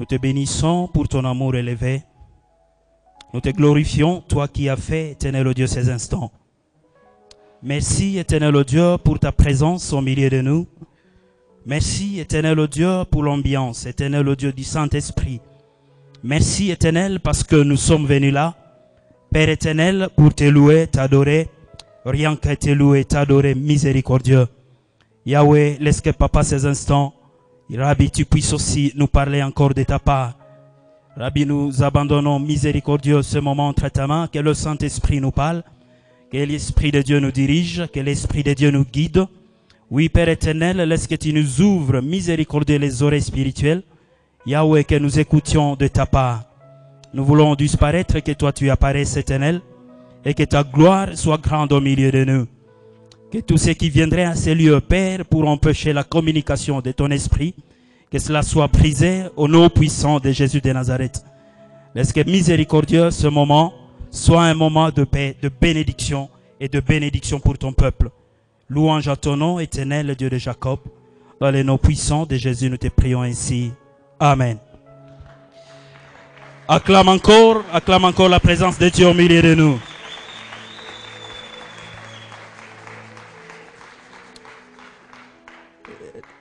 Nous te bénissons pour ton amour élevé. Nous te glorifions, toi qui as fait, éternel Dieu, ces instants. Merci, éternel Dieu, pour ta présence au milieu de nous. Merci, éternel Dieu, pour l'ambiance, éternel Dieu du Saint-Esprit. Merci, éternel, parce que nous sommes venus là. Père éternel, pour te louer, t'adorer. Rien qu'à te louer, t'adorer, miséricordieux. Yahweh, laisse que papa ces instants, Rabbi, tu puisses aussi nous parler encore de ta part. Rabbi, nous abandonnons miséricordieux ce moment entre ta main, que le Saint-Esprit nous parle, que l'Esprit de Dieu nous dirige, que l'Esprit de Dieu nous guide. Oui, Père éternel, laisse que tu nous ouvres miséricordieux les oreilles spirituelles. Yahweh, que nous écoutions de ta part. Nous voulons disparaître, que toi tu apparaisses éternel, et que ta gloire soit grande au milieu de nous. Que tous ceux qui viendraient à ces lieux, Père, pour empêcher la communication de ton esprit, que cela soit brisé au nom puissant de Jésus de Nazareth. Laisse que miséricordieux ce moment soit un moment de paix, de bénédiction et de bénédiction pour ton peuple. Louange à ton nom, éternel Dieu de Jacob. Dans les noms puissants de Jésus, nous te prions ainsi. Amen. Acclame encore, acclame encore la présence de Dieu au milieu de nous.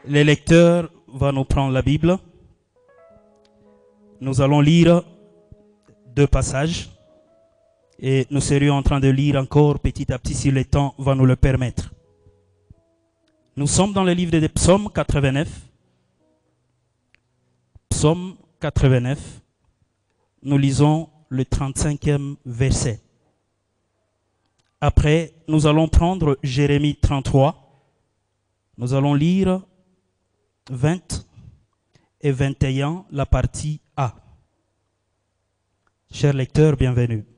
Les lecteurs vont nous prendre la Bible. Nous allons lire deux passages et nous serions en train de lire encore petit à petit si le temps va nous le permettre. Nous sommes dans le livre des psaumes 89. Psaume 89. Nous lisons le 35e verset. Après, nous allons prendre Jérémie 33. Nous allons lire 20 et 21, la partie A. Chers lecteurs, bienvenue. «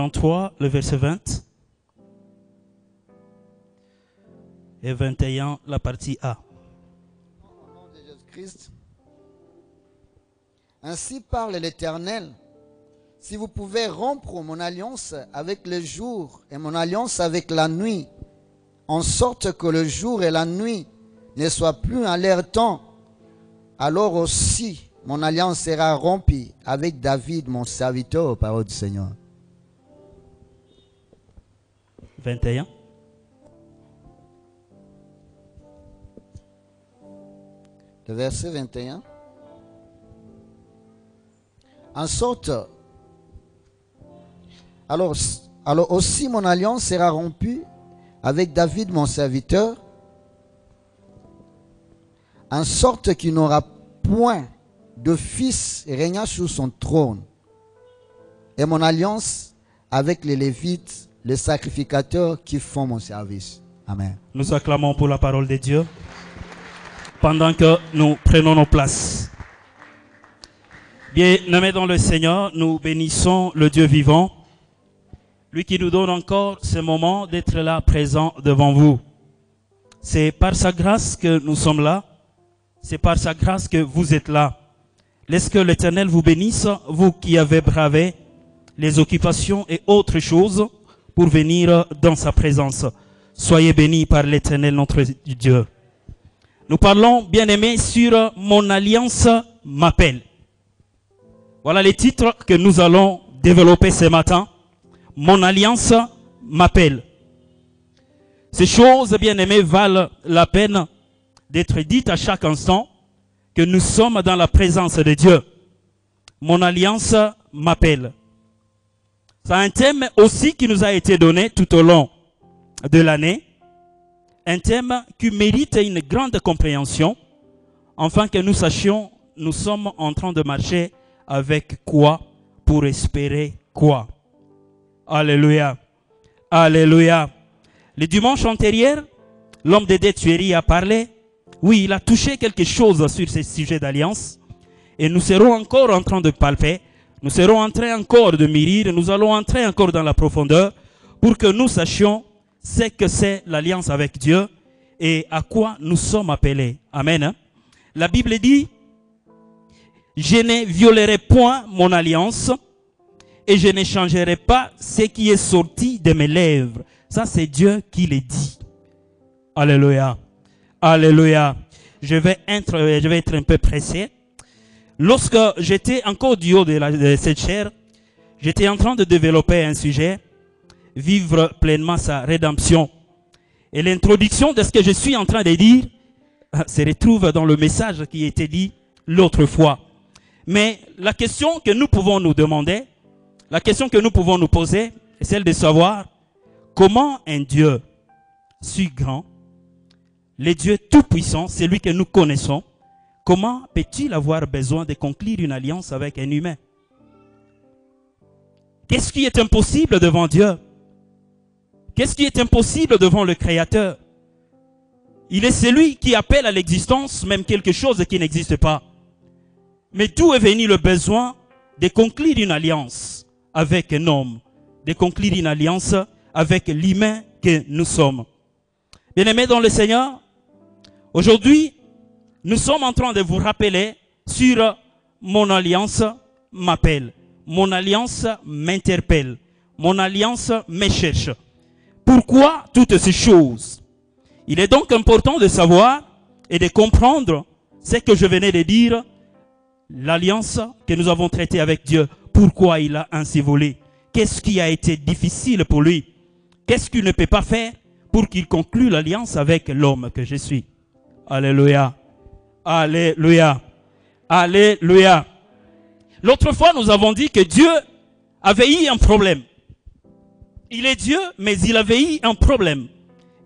33, le verset 20. Et 21, la partie A. Ainsi parle l'Éternel. Si vous pouvez rompre mon alliance avec le jour et mon alliance avec la nuit, en sorte que le jour et la nuit ne soient plus en leur temps, alors aussi mon alliance sera rompue avec David, mon serviteur, parole du Seigneur. 21. Le verset 21. En sorte, alors, alors aussi mon alliance sera rompue avec David, mon serviteur, en sorte qu'il n'aura point de fils régnant sur son trône. Et mon alliance avec les Lévites, les sacrificateurs qui font mon service. Amen. Nous acclamons pour la parole de Dieu pendant que nous prenons nos places. Bien, nommé dans le Seigneur, nous bénissons le Dieu vivant, lui qui nous donne encore ce moment d'être là présent devant vous. C'est par sa grâce que nous sommes là, c'est par sa grâce que vous êtes là. Laisse que l'Éternel vous bénisse, vous qui avez bravé les occupations et autres choses pour venir dans sa présence. Soyez bénis par l'Éternel notre Dieu. Nous parlons, bien aimés, sur Mon alliance m'appelle. Voilà les titres que nous allons développer ce matin. Mon alliance m'appelle. Ces choses, bien aimées, valent la peine d'être dites à chaque instant que nous sommes dans la présence de Dieu. Mon alliance m'appelle. C'est un thème aussi qui nous a été donné tout au long de l'année. Un thème qui mérite une grande compréhension, afin que nous sachions, nous sommes en train de marcher avec quoi pour espérer quoi. Alléluia. Alléluia. Le dimanche antérieur, l'homme de Tuerie a parlé. Oui, il a touché quelque chose sur ce sujet d'alliance. Et nous serons encore en train de palper. Nous serons en train encore de mûrir. Nous allons entrer encore dans la profondeur pour que nous sachions ce que c'est l'alliance avec Dieu et à quoi nous sommes appelés. Amen. La Bible dit, je ne violerai point mon alliance et je ne changerai pas ce qui est sorti de mes lèvres. Ça, c'est Dieu qui le dit. Alléluia. Alléluia. Je vais être, je vais être un peu pressé. Lorsque j'étais encore du haut de, cette chair, j'étais en train de développer un sujet, vivre pleinement sa rédemption. Et l'introduction de ce que je suis en train de dire euh, se retrouve dans le message qui été dit l'autre fois. Mais la question que nous pouvons nous demander, la question que nous pouvons nous poser, est celle de savoir comment un Dieu si grand, le Dieu tout-puissant, celui que nous connaissons, comment peut-il avoir besoin de conclure une alliance avec un humain? Qu'est-ce qui est impossible devant Dieu? Qu'est-ce qui est impossible devant le Créateur? Il est celui qui appelle à l'existence même quelque chose qui n'existe pas. Mais d'où est venu le besoin de conclure une alliance avec un homme, de conclure une alliance avec l'humain que nous sommes? Bien-aimés dans le Seigneur, aujourd'hui, nous sommes en train de vous rappeler sur mon alliance m'appelle, mon alliance m'interpelle, mon alliance me cherche. Pourquoi toutes ces choses? Il est donc important de savoir et de comprendre ce que je venais de dire, l'alliance que nous avons traitée avec Dieu. Pourquoi il a ainsi volé? Qu'est-ce qui a été difficile pour lui? Qu'est-ce qu'il ne peut pas faire pour qu'il conclue l'alliance avec l'homme que je suis? Alléluia. Alléluia. Alléluia. L'autre fois, nous avons dit que Dieu avait eu un problème. Il est Dieu, mais il avait eu un problème.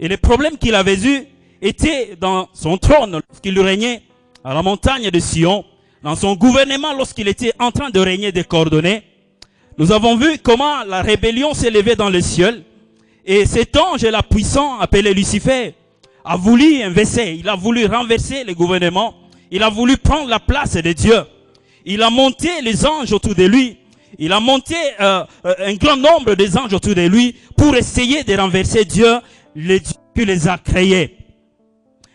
Et le problème qu'il avait eu était dans son trône lorsqu'il régnait à la montagne de Sion, dans son gouvernement lorsqu'il était en train de régner des coordonnées. Nous avons vu comment la rébellion levée dans le ciel. Et cet ange la puissant appelé Lucifer a voulu inverser, il a voulu renverser le gouvernement, il a voulu prendre la place de Dieu. Il a monté les anges autour de lui, il a monté euh, euh, un grand nombre des anges autour de lui pour essayer de renverser Dieu, le Dieu qui les a créés.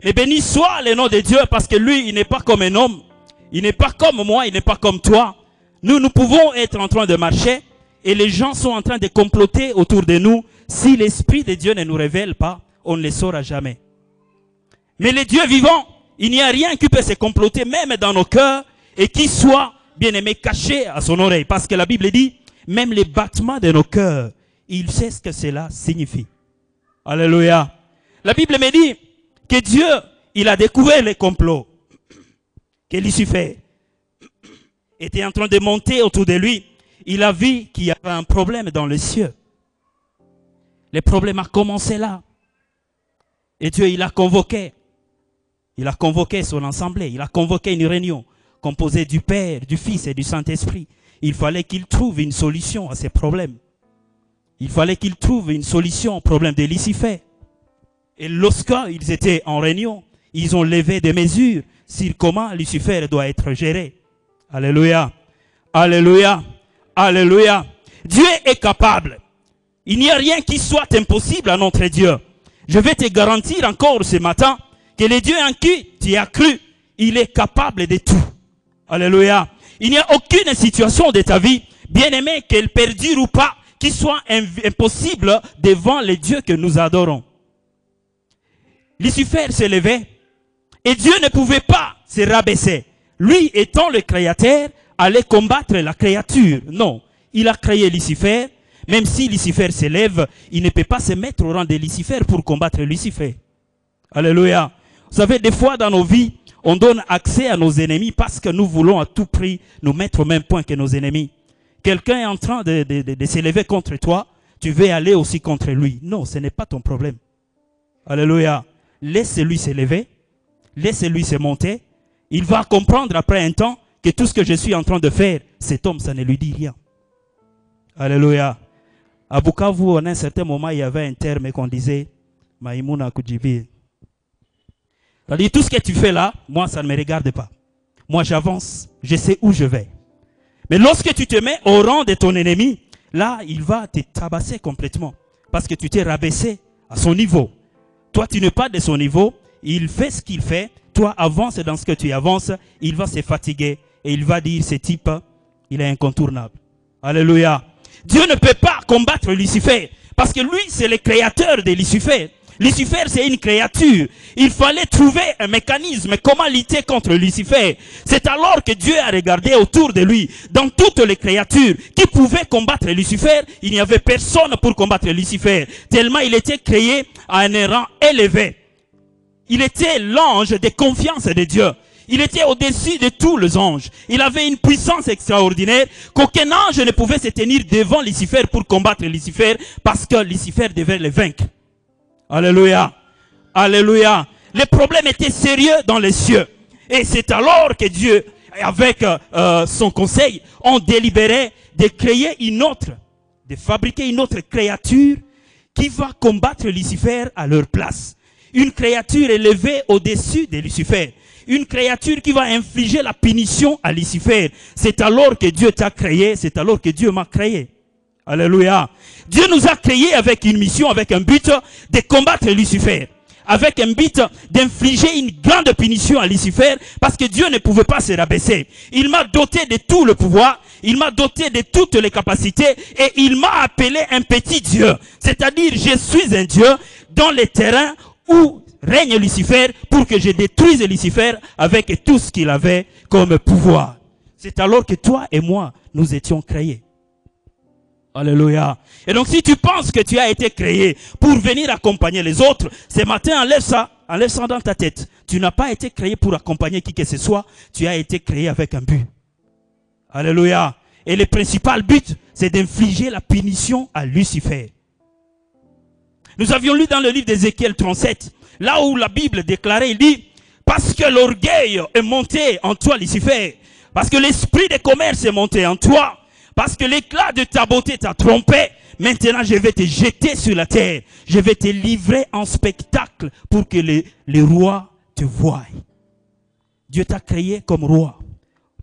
Et béni soit le nom de Dieu parce que lui, il n'est pas comme un homme, il n'est pas comme moi, il n'est pas comme toi. Nous, nous pouvons être en train de marcher et les gens sont en train de comploter autour de nous. Si l'Esprit de Dieu ne nous révèle pas, on ne le saura jamais. Mais le Dieu vivant, il n'y a rien qui peut se comploter, même dans nos cœurs, et qui soit, bien aimé, caché à son oreille. Parce que la Bible dit, même les battements de nos cœurs, il sait ce que cela signifie. Alléluia. La Bible me dit que Dieu, il a découvert les complots que Lucifer était en train de monter autour de lui. Il a vu qu'il y avait un problème dans le cieux. Le problème a commencé là. Et Dieu, il a convoqué. Il a convoqué son assemblée. Il a convoqué une réunion composée du Père, du Fils et du Saint-Esprit. Il fallait qu'il trouve une solution à ces problèmes. Il fallait qu'il trouve une solution au problème de Lucifer. Et lorsqu'ils étaient en réunion, ils ont levé des mesures sur comment Lucifer doit être géré. Alléluia. Alléluia. Alléluia. Dieu est capable. Il n'y a rien qui soit impossible à notre Dieu. Je vais te garantir encore ce matin que le Dieu en qui tu as cru, il est capable de tout. Alléluia. Il n'y a aucune situation de ta vie, bien aimée, qu'elle perdure ou pas, qui soit impossible devant le Dieu que nous adorons. Lucifer s'est levé et Dieu ne pouvait pas se rabaisser. Lui étant le créateur, allait combattre la créature. Non, il a créé Lucifer. Même si Lucifer s'élève, il ne peut pas se mettre au rang de Lucifer pour combattre Lucifer. Alléluia. Vous savez, des fois dans nos vies, on donne accès à nos ennemis parce que nous voulons à tout prix nous mettre au même point que nos ennemis. Quelqu'un est en train de, de- de- s'élever contre toi, tu veux aller aussi contre lui. Non, ce n'est pas ton problème. Alléluia. Laisse-lui s'élever, laisse-lui se monter. Il va comprendre après un temps que tout ce que je suis en train de faire, cet homme, ça ne lui dit rien. Alléluia. À Bukavu, à un certain moment, il y avait un terme qu'on disait Maïmouna Kujibi. Tout ce que tu fais là, moi, ça ne me regarde pas. Moi, j'avance, je sais où je vais. Mais lorsque tu te mets au rang de ton ennemi, là, il va te tabasser complètement. parce que tu t'es rabaissé à son niveau. Toi, tu n'es pas de son niveau. Il fait ce qu'il fait. Toi, avance dans ce que tu avances. Il va se fatiguer et il va dire, ce type, il est incontournable. Alléluia. Dieu ne peut pas combattre Lucifer parce que lui, c'est le créateur de Lucifer. Lucifer, c'est une créature. Il fallait trouver un mécanisme, comment lutter contre Lucifer. C'est alors que Dieu a regardé autour de lui, dans toutes les créatures qui pouvaient combattre Lucifer, il n'y avait personne pour combattre Lucifer, tellement il était créé à un rang élevé. Il était l'ange de confiance de Dieu. Il était au-dessus de tous les anges. Il avait une puissance extraordinaire qu'aucun ange ne pouvait se tenir devant Lucifer pour combattre Lucifer parce que Lucifer devait le vaincre. Alléluia. Alléluia. Les problèmes étaient sérieux dans les cieux. Et c'est alors que Dieu, avec euh, son conseil, ont délibéré de créer une autre, de fabriquer une autre créature qui va combattre Lucifer à leur place. Une créature élevée au-dessus de Lucifer. Une créature qui va infliger la punition à Lucifer. C'est alors que Dieu t'a créé, c'est alors que Dieu m'a créé. Alléluia. Dieu nous a créés avec une mission, avec un but de combattre Lucifer. Avec un but d'infliger une grande punition à Lucifer parce que Dieu ne pouvait pas se rabaisser. Il m'a doté de tout le pouvoir, il m'a doté de toutes les capacités et il m'a appelé un petit Dieu. C'est-à-dire, je suis un Dieu dans les terrains où règne Lucifer pour que je détruise Lucifer avec tout ce qu'il avait comme pouvoir. C'est alors que toi et moi, nous étions créés. Alléluia. Et donc si tu penses que tu as été créé pour venir accompagner les autres, ce matin, enlève ça, enlève ça dans ta tête. Tu n'as pas été créé pour accompagner qui que ce soit, tu as été créé avec un but. Alléluia. Et le principal but, c'est d'infliger la punition à Lucifer. Nous avions lu dans le livre d'Ézéchiel 37, là où la Bible déclarait, il dit, parce que l'orgueil est monté en toi, Lucifer, parce que l'esprit de commerce est monté en toi, parce que l'éclat de ta beauté t'a trompé. Maintenant, je vais te jeter sur la terre. Je vais te livrer en spectacle pour que les, rois te voient. Dieu t'a créé comme roi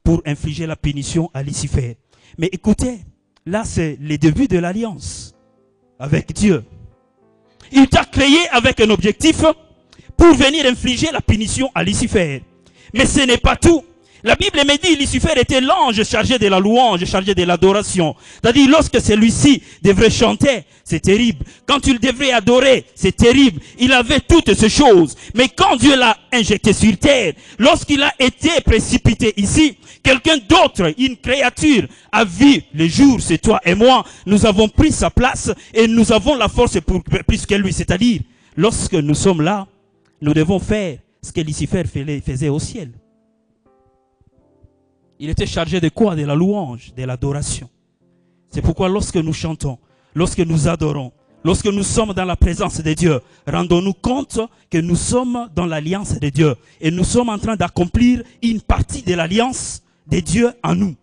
pour infliger la punition à Lucifer. Mais écoutez, là c'est le début de l'alliance avec Dieu. Il t'a créé avec un objectif pour venir infliger la punition à Lucifer. Mais ce n'est pas tout. La Bible me dit, Lucifer était l'ange chargé de la louange, chargé de l'adoration. C'est-à-dire, lorsque celui-ci devrait chanter, c'est terrible. Quand il devrait adorer, c'est terrible. Il avait toutes ces choses. Mais quand Dieu l'a injecté sur terre, lorsqu'il a été précipité ici, quelqu'un d'autre, une créature, a vu le jour, c'est toi et moi. Nous avons pris sa place et nous avons la force pour plus que lui. C'est-à-dire, lorsque nous sommes là, nous devons faire ce que Lucifer faisait au ciel. Il était chargé de quoi? De la louange, de l'adoration. C'est pourquoi lorsque nous chantons, lorsque nous adorons, lorsque nous sommes dans la présence de Dieu, rendons-nous compte que nous sommes dans l'alliance de Dieu. Et nous sommes en train d'accomplir une partie de l'alliance de Dieu en nous.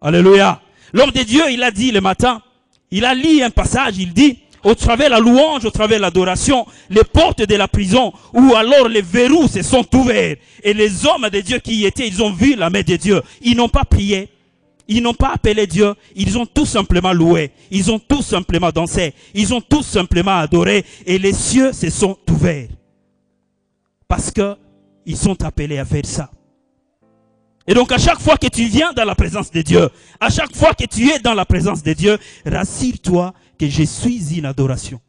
Alléluia. L'homme de Dieu, il a dit le matin, il a lu un passage, il dit, au travers de la louange, au travers de l'adoration, les portes de la prison, ou alors les verrous se sont ouverts. Et les hommes de Dieu qui y étaient, ils ont vu la main de Dieu. Ils n'ont pas prié. Ils n'ont pas appelé Dieu. Ils ont tout simplement loué. Ils ont tout simplement dansé. Ils ont tout simplement adoré. Et les cieux se sont ouverts. Parce que ils sont appelés à faire ça. Et donc à chaque fois que tu viens dans la présence de Dieu, à chaque fois que tu es dans la présence de Dieu, rassure-toi que je suis une adoration.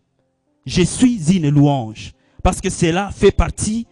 Je suis une louange. Parce que cela fait partie,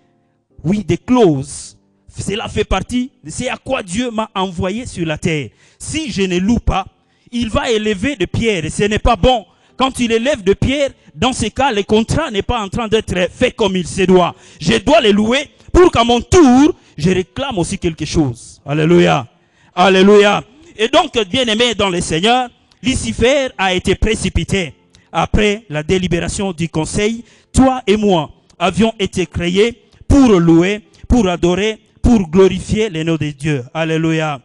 oui, des clauses. Cela fait partie, c'est à quoi Dieu m'a envoyé sur la terre. Si je ne loue pas, il va élever de pierres et ce n'est pas bon. Quand il élève de pierres, dans ce cas, le contrat n'est pas en train d'être fait comme il se doit. Je dois les louer pour qu'à mon tour, je réclame aussi quelque chose. Alléluia. Alléluia. Et donc, bien aimé dans le Seigneur, Lucifer a été précipité. Après la délibération du conseil, toi et moi avions été créés pour louer, pour adorer, pour glorifier les noms de Dieu. Alléluia.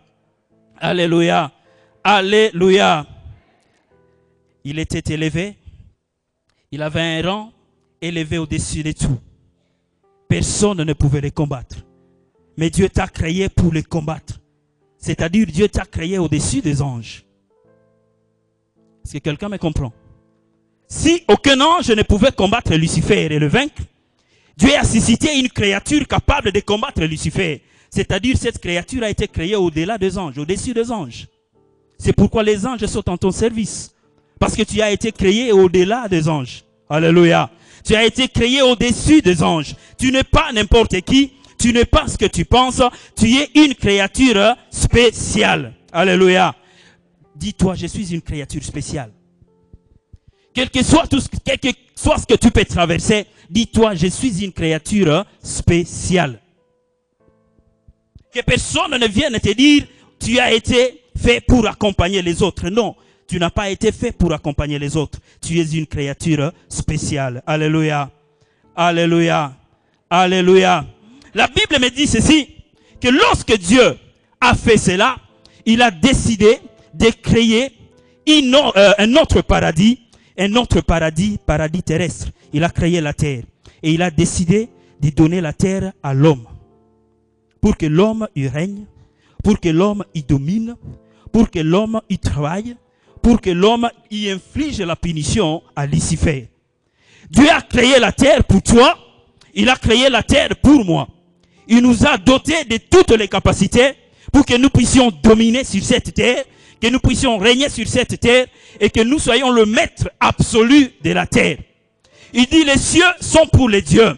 Alléluia. Alléluia. Il était élevé. Il avait un rang élevé au-dessus de tout. Personne ne pouvait les combattre. Mais Dieu t'a créé pour les combattre. C'est-à-dire Dieu t'a créé au-dessus des anges. Est-ce que quelqu'un me comprend? Si aucun ange ne pouvait combattre Lucifer et le vaincre, Dieu a suscité une créature capable de combattre Lucifer. C'est-à-dire cette créature a été créée au-delà des anges, au-dessus des anges. C'est pourquoi les anges sont en ton service. Parce que tu as été créé au-delà des anges. Alléluia. Tu as été créé au-dessus des anges. Tu n'es pas n'importe qui. Tu n'es pas ce que tu penses. Tu es une créature spéciale. Alléluia. Dis-toi, je suis une créature spéciale. Quel que soit ce que tu peux traverser, dis-toi, je suis une créature spéciale. Que personne ne vienne te dire, tu as été fait pour accompagner les autres. Non, tu n'as pas été fait pour accompagner les autres. Tu es une créature spéciale. Alléluia. Alléluia. Alléluia. La Bible me dit ceci, que lorsque Dieu a fait cela, il a décidé de créer euh, un autre paradis, un autre paradis, paradis terrestre. Il a créé la terre. Et il a décidé de donner la terre à l'homme. Pour que l'homme y règne, pour que l'homme y domine, pour que l'homme y travaille, pour que l'homme y inflige la punition à Lucifer. Dieu a créé la terre pour toi, il a créé la terre pour moi. Il nous a dotés de toutes les capacités pour que nous puissions dominer sur cette terre, que nous puissions régner sur cette terre et que nous soyons le maître absolu de la terre. Il dit les cieux sont pour les dieux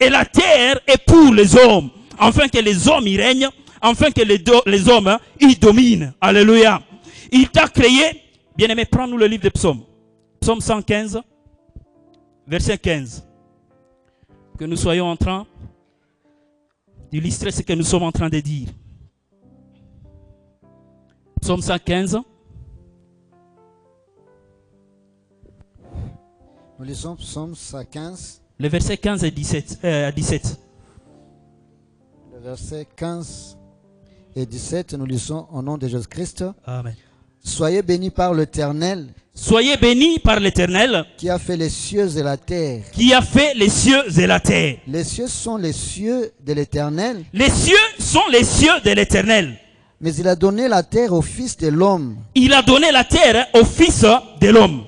et la terre est pour les hommes, afin que les hommes y règnent, afin que les, hommes hein, y dominent. Alléluia. Il t'a créé, bien aimé, prends-nous le livre des psaumes. Psaume 115, verset 15. Que nous soyons en train d'illustrer ce que nous sommes en train de dire. Psaume 115, Nous lisons Psaume 115, les versets 15 et 17. euh, à 17. le verset 15 et 17. Nous lisons au nom de Jésus-Christ. Amen. Soyez bénis par l'Éternel Soyez bénis par l'Éternel qui a fait les cieux et la terre. qui a fait les cieux et la terre. Les cieux sont les cieux de l'Éternel, Les cieux sont les cieux de l'Éternel. Mais il a donné la terre au Fils de l'homme. Il a donné la terre au Fils de l'homme.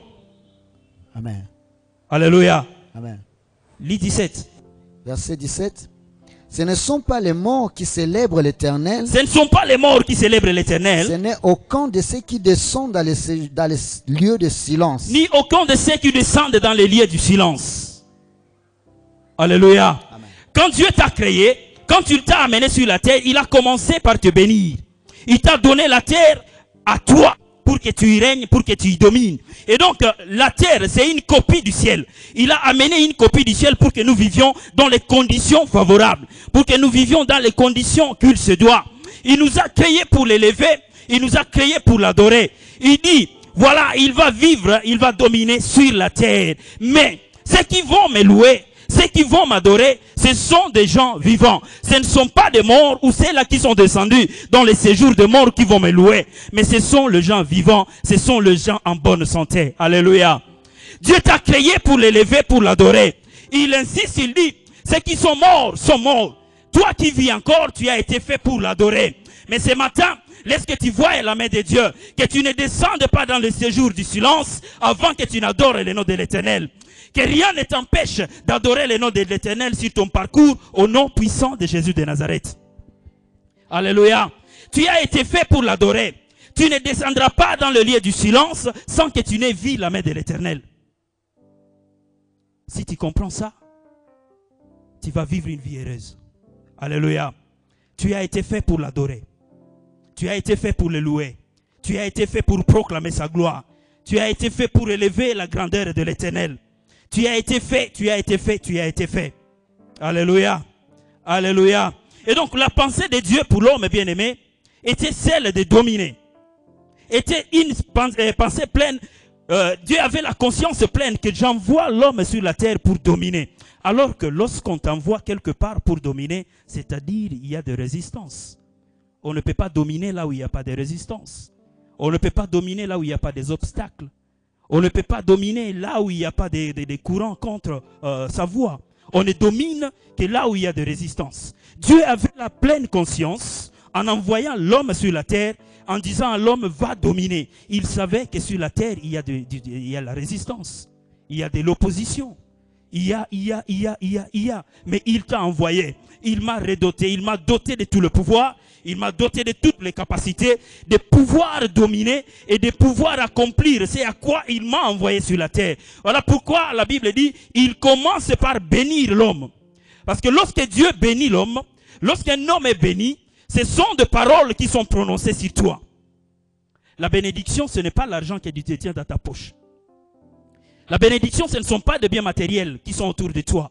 Amen. Alléluia. Amen. Lis 17. Verset 17. Ce ne sont pas les morts qui célèbrent l'Éternel, Ce ne sont pas les morts qui célèbrent ce l'Éternel, n'est aucun de ceux qui descendent dans les, dans les lieux de silence. ni aucun de ceux qui descendent dans les lieux du silence. Alléluia. Amen. Quand Dieu t'a créé, quand il t'a amené sur la terre, il a commencé par te bénir. Il t'a donné la terre à toi pour que tu y règnes, pour que tu y domines. Et donc, euh, la terre, c'est une copie du ciel. Il a amené une copie du ciel pour que nous vivions dans les conditions favorables, pour que nous vivions dans les conditions qu'il se doit. Il nous a créés pour l'élever, il nous a créés pour l'adorer. Il dit, voilà, il va vivre, il va dominer sur la terre. Mais ceux qui vont me louer, ceux qui vont m'adorer, ce sont des gens vivants. Ce ne sont pas des morts ou ceux-là qui sont descendus dans les séjours de morts qui vont me louer. Mais ce sont les gens vivants. Ce sont les gens en bonne santé. Alléluia. Dieu t'a créé pour l'élever, pour l'adorer. Il insiste, il dit, ceux qui sont morts sont morts. Toi qui vis encore, tu as été fait pour l'adorer. Mais ce matin, laisse que tu voies la main de Dieu, que tu ne descendes pas dans le séjour du silence avant que tu n'adores le nom de l'éternel. Que rien ne t'empêche d'adorer le nom de l'éternel sur ton parcours au nom puissant de Jésus de Nazareth. Alléluia. Tu as été fait pour l'adorer. Tu ne descendras pas dans le lieu du silence sans que tu n'aies vu la main de l'éternel. Si tu comprends ça, tu vas vivre une vie heureuse. Alléluia. Tu as été fait pour l'adorer. Tu as été fait pour le louer. Tu as été fait pour proclamer sa gloire. Tu as été fait pour élever la grandeur de l'éternel. Tu as été fait, tu as été fait, tu as été fait. Alléluia. Alléluia. Et donc la pensée de Dieu pour l'homme bien-aimé était celle de dominer. Était une euh, pensée pleine. euh, Dieu avait la conscience pleine que j'envoie l'homme sur la terre pour dominer. Alors que lorsqu'on t'envoie quelque part pour dominer, c'est-à-dire il y a de résistance. On ne peut pas dominer là où il n'y a pas de résistance. On ne peut pas dominer là où il n'y a pas des obstacles. On ne peut pas dominer là où il n'y a pas des, des- des courants contre euh, sa voix. On ne domine que là où il y a de résistance. Dieu avait la pleine conscience en envoyant l'homme sur la terre, en disant à l'homme va dominer. Il savait que sur la terre il y a, de- du- il y a la résistance. Il y a de l'opposition. Il y a, il y a, il y a, il y a, il y a. Mais il t'a envoyé. Il m'a redoté. Il m'a doté de tout le pouvoir. Il m'a doté de toutes les capacités de pouvoir dominer et de pouvoir accomplir. C'est à quoi il m'a envoyé sur la terre. Voilà pourquoi la Bible dit, il commence par bénir l'homme. Parce que lorsque Dieu bénit l'homme, lorsqu'un homme est béni, ce sont des paroles qui sont prononcées sur toi. La bénédiction, ce n'est pas l'argent que tu détiens dans ta poche. La bénédiction, ce ne sont pas des biens matériels qui sont autour de toi.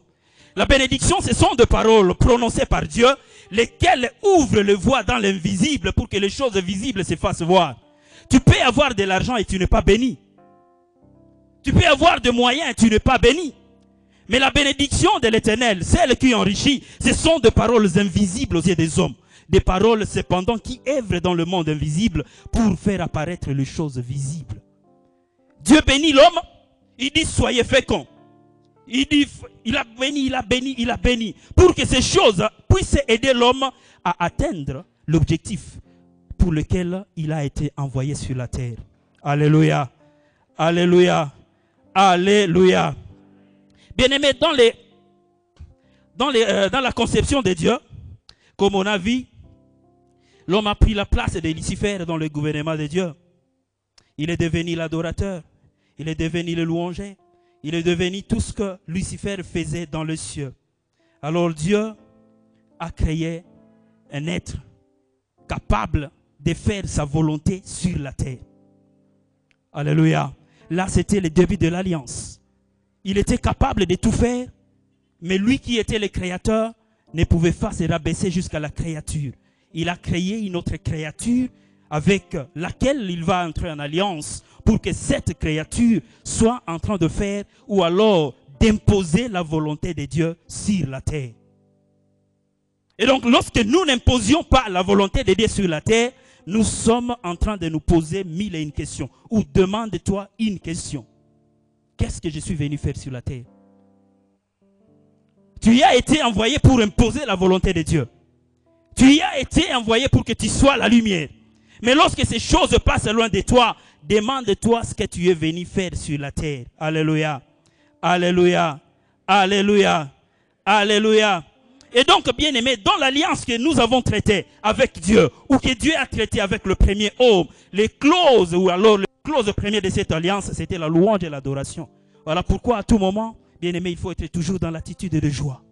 La bénédiction, ce sont des paroles prononcées par Dieu, lesquelles ouvrent le voie dans l'invisible pour que les choses visibles se fassent voir. Tu peux avoir de l'argent et tu n'es pas béni. Tu peux avoir des moyens et tu n'es pas béni. Mais la bénédiction de l'éternel, celle qui enrichit, ce sont des paroles invisibles aux yeux des hommes. Des paroles cependant qui œuvrent dans le monde invisible pour faire apparaître les choses visibles. Dieu bénit l'homme, il dit soyez féconds. Il a béni, il a béni, il a béni. Pour que ces choses puissent aider l'homme à atteindre l'objectif pour lequel il a été envoyé sur la terre. Alléluia. Alléluia. Alléluia. Bien-aimé, dans, les, dans, les, euh, dans la conception de Dieu, comme on a vu, l'homme a pris la place de Lucifer dans le gouvernement de Dieu. Il est devenu l'adorateur. Il est devenu le louanger. Il est devenu tout ce que Lucifer faisait dans le ciel. Alors Dieu a créé un être capable de faire sa volonté sur la terre. Alléluia. Là, c'était le début de l'alliance. Il était capable de tout faire, mais lui qui était le créateur ne pouvait pas se rabaisser jusqu'à la créature. Il a créé une autre créature avec laquelle il va entrer en alliance pour que cette créature soit en train de faire ou alors d'imposer la volonté de Dieu sur la terre. Et donc, lorsque nous n'imposions pas la volonté de Dieu sur la terre, nous sommes en train de nous poser mille et une questions. Ou demande-toi une question. Qu'est-ce que je suis venu faire sur la terre? Tu as été envoyé pour imposer la volonté de Dieu. Tu as été envoyé pour que tu sois la lumière. Mais lorsque ces choses passent loin de toi, demande-toi ce que tu es venu faire sur la terre. Alléluia. Alléluia. Alléluia. Alléluia. Et donc, bien aimé, dans l'alliance que nous avons traitée avec Dieu, ou que Dieu a traité avec le premier homme, les clauses, ou alors les clauses premières de cette alliance, c'était la louange et l'adoration. Voilà pourquoi à tout moment, bien aimé, il faut être toujours dans l'attitude de joie.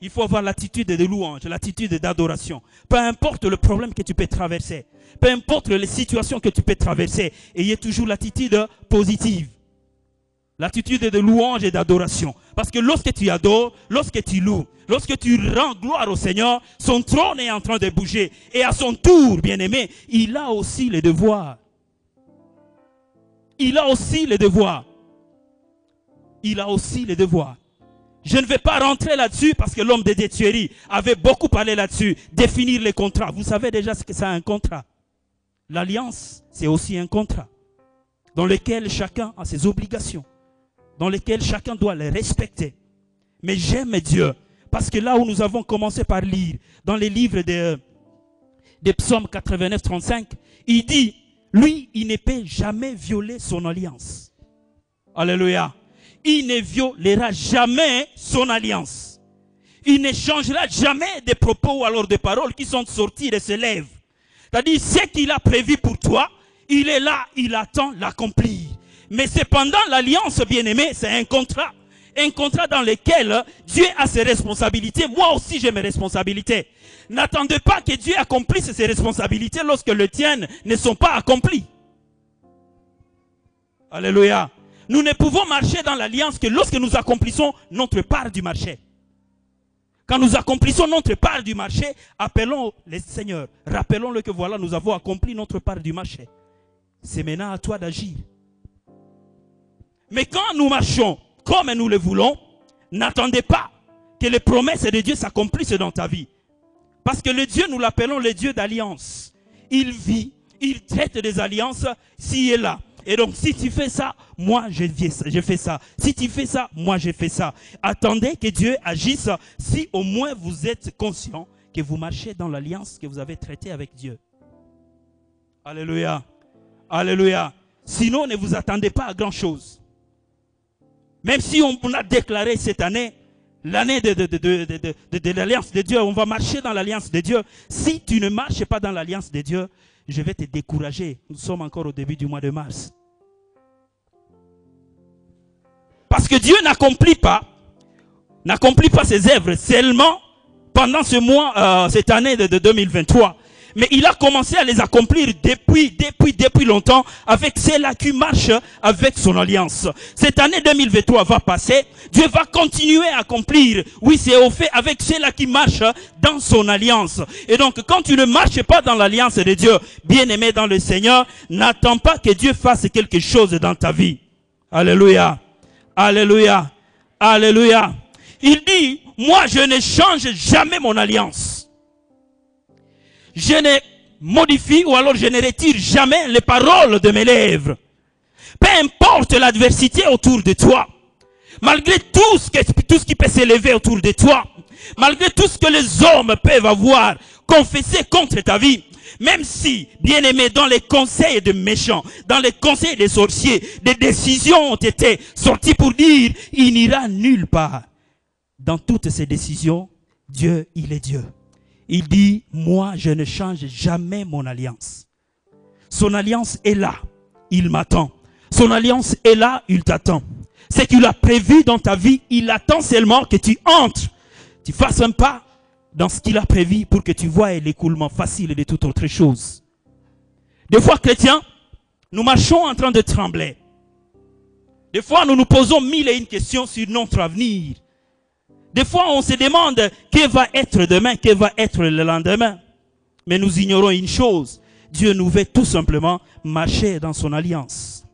Il faut avoir l'attitude de louange, l'attitude d'adoration. Peu importe le problème que tu peux traverser, peu importe les situations que tu peux traverser, ayez toujours l'attitude positive. L'attitude de louange et d'adoration. Parce que lorsque tu adores, lorsque tu loues, lorsque tu rends gloire au Seigneur, son trône est en train de bouger. Et à son tour, bien aimé, il a aussi le devoir. Il a aussi le devoir. Il a aussi le devoir. Je ne vais pas rentrer là-dessus parce que l'homme de Thierry avait beaucoup parlé là-dessus. Définir les contrats. Vous savez déjà ce que c'est un contrat. L'alliance, c'est aussi un contrat dans lequel chacun a ses obligations, dans lequel chacun doit les respecter. Mais j'aime Dieu parce que là où nous avons commencé par lire, dans les livres de, des psaumes 89, 35, il dit, lui, il ne peut jamais violer son alliance. Alléluia. Il ne violera jamais son alliance. Il ne changera jamais des propos ou alors des paroles qui sont sorties de ses lèvres. C'est-à-dire, ce qu'il a prévu pour toi, il est là, il attend l'accomplir. Mais cependant, l'alliance, bien-aimée, c'est un contrat. Un contrat dans lequel Dieu a ses responsabilités. Moi aussi, j'ai mes responsabilités. N'attendez pas que Dieu accomplisse ses responsabilités lorsque les tiennes ne sont pas accomplies. Alléluia. Nous ne pouvons marcher dans l'alliance que lorsque nous accomplissons notre part du marché. Quand nous accomplissons notre part du marché, appelons les seigneurs. Rappelons-le que voilà, nous avons accompli notre part du marché. C'est maintenant à toi d'agir. Mais quand nous marchons comme nous le voulons, n'attendez pas que les promesses de Dieu s'accomplissent dans ta vie. Parce que le Dieu, nous l'appelons le Dieu d'alliance. Il vit, il traite des alliances ci et là. Et donc, si tu fais ça, moi, je fais ça. Si tu fais ça, moi, je fais ça. Attendez que Dieu agisse si au moins vous êtes conscient que vous marchez dans l'alliance que vous avez traitée avec Dieu. Alléluia. Alléluia. Sinon, ne vous attendez pas à grand chose. Même si on, a déclaré cette année l'année de l'alliance de Dieu, on va marcher dans l'alliance de Dieu. Si tu ne marches pas dans l'alliance de Dieu, je vais te décourager. Nous sommes encore au début du mois de mars. Parce que Dieu n'accomplit pas, n'accomplit pas ses œuvres seulement pendant ce mois, euh, cette année de, de 2023. Mais il a commencé à les accomplir depuis, depuis, depuis longtemps avec ceux-là qui marchent avec son alliance. Cette année 2023 va passer. Dieu va continuer à accomplir. Oui, c'est au fait avec ceux-là qui marchent dans son alliance. Et donc, quand tu ne marches pas dans l'alliance de Dieu, bien aimé dans le Seigneur, n'attends pas que Dieu fasse quelque chose dans ta vie. Alléluia. Alléluia. Alléluia. Il dit, moi je ne change jamais mon alliance. Je ne modifie ou alors je ne retire jamais les paroles de mes lèvres. Peu importe l'adversité autour de toi, malgré tout ce, qui peut s'élever autour de toi, malgré tout ce que les hommes peuvent avoir confessé contre ta vie, même si, bien aimé, dans les conseils de méchants, dans les conseils des sorciers, des décisions ont été sorties pour dire, il n'ira nulle part. Dans toutes ces décisions, Dieu, il est Dieu. Il dit, moi, je ne change jamais mon alliance. Son alliance est là. Il m'attend. Son alliance est là. Il t'attend. Ce qu'il a prévu dans ta vie, il attend seulement que tu entres. Tu fasses un pas dans ce qu'il a prévu pour que tu vois l'écoulement facile de toute autre chose. Des fois, chrétiens, nous marchons en train de trembler. Des fois, nous nous posons mille et une questions sur notre avenir. Des fois, on se demande que va être demain, que va être le lendemain? Mais nous ignorons une chose. Dieu nous veut tout simplement marcher dans son alliance.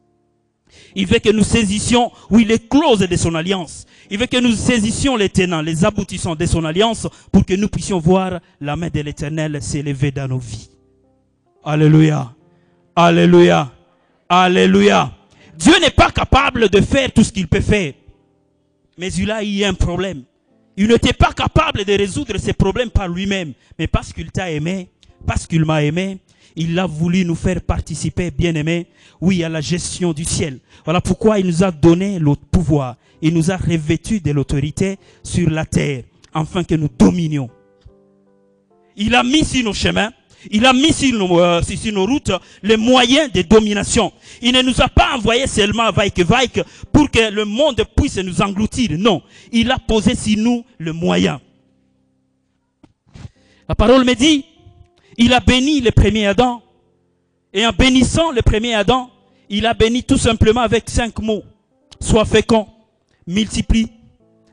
Il veut que nous saisissions, oui, les clauses de son alliance. Il veut que nous saisissions les tenants, les aboutissants de son alliance pour que nous puissions voir la main de l'éternel s'élever dans nos vies. Alléluia. Alléluia. Alléluia. Dieu n'est pas capable de faire tout ce qu'il peut faire. Mais il a eu un problème. Il n'était pas capable de résoudre ses problèmes par lui-même. Mais parce qu'il t'a aimé, parce qu'il m'a aimé, il a voulu nous faire participer, bien aimé, oui, à la gestion du ciel. Voilà pourquoi il nous a donné le pouvoir. Il nous a revêtus de l'autorité sur la terre, afin que nous dominions. Il a mis sur nos chemins, il a mis sur nos, euh, routes les moyens de domination. Il ne nous a pas envoyé seulement vaik vaik pour que le monde puisse nous engloutir. Non, il a posé sur nous le moyen. La parole me dit, il a béni le premier Adam. Et en bénissant le premier Adam, il a béni tout simplement avec cinq mots. Sois fécond, multiplie,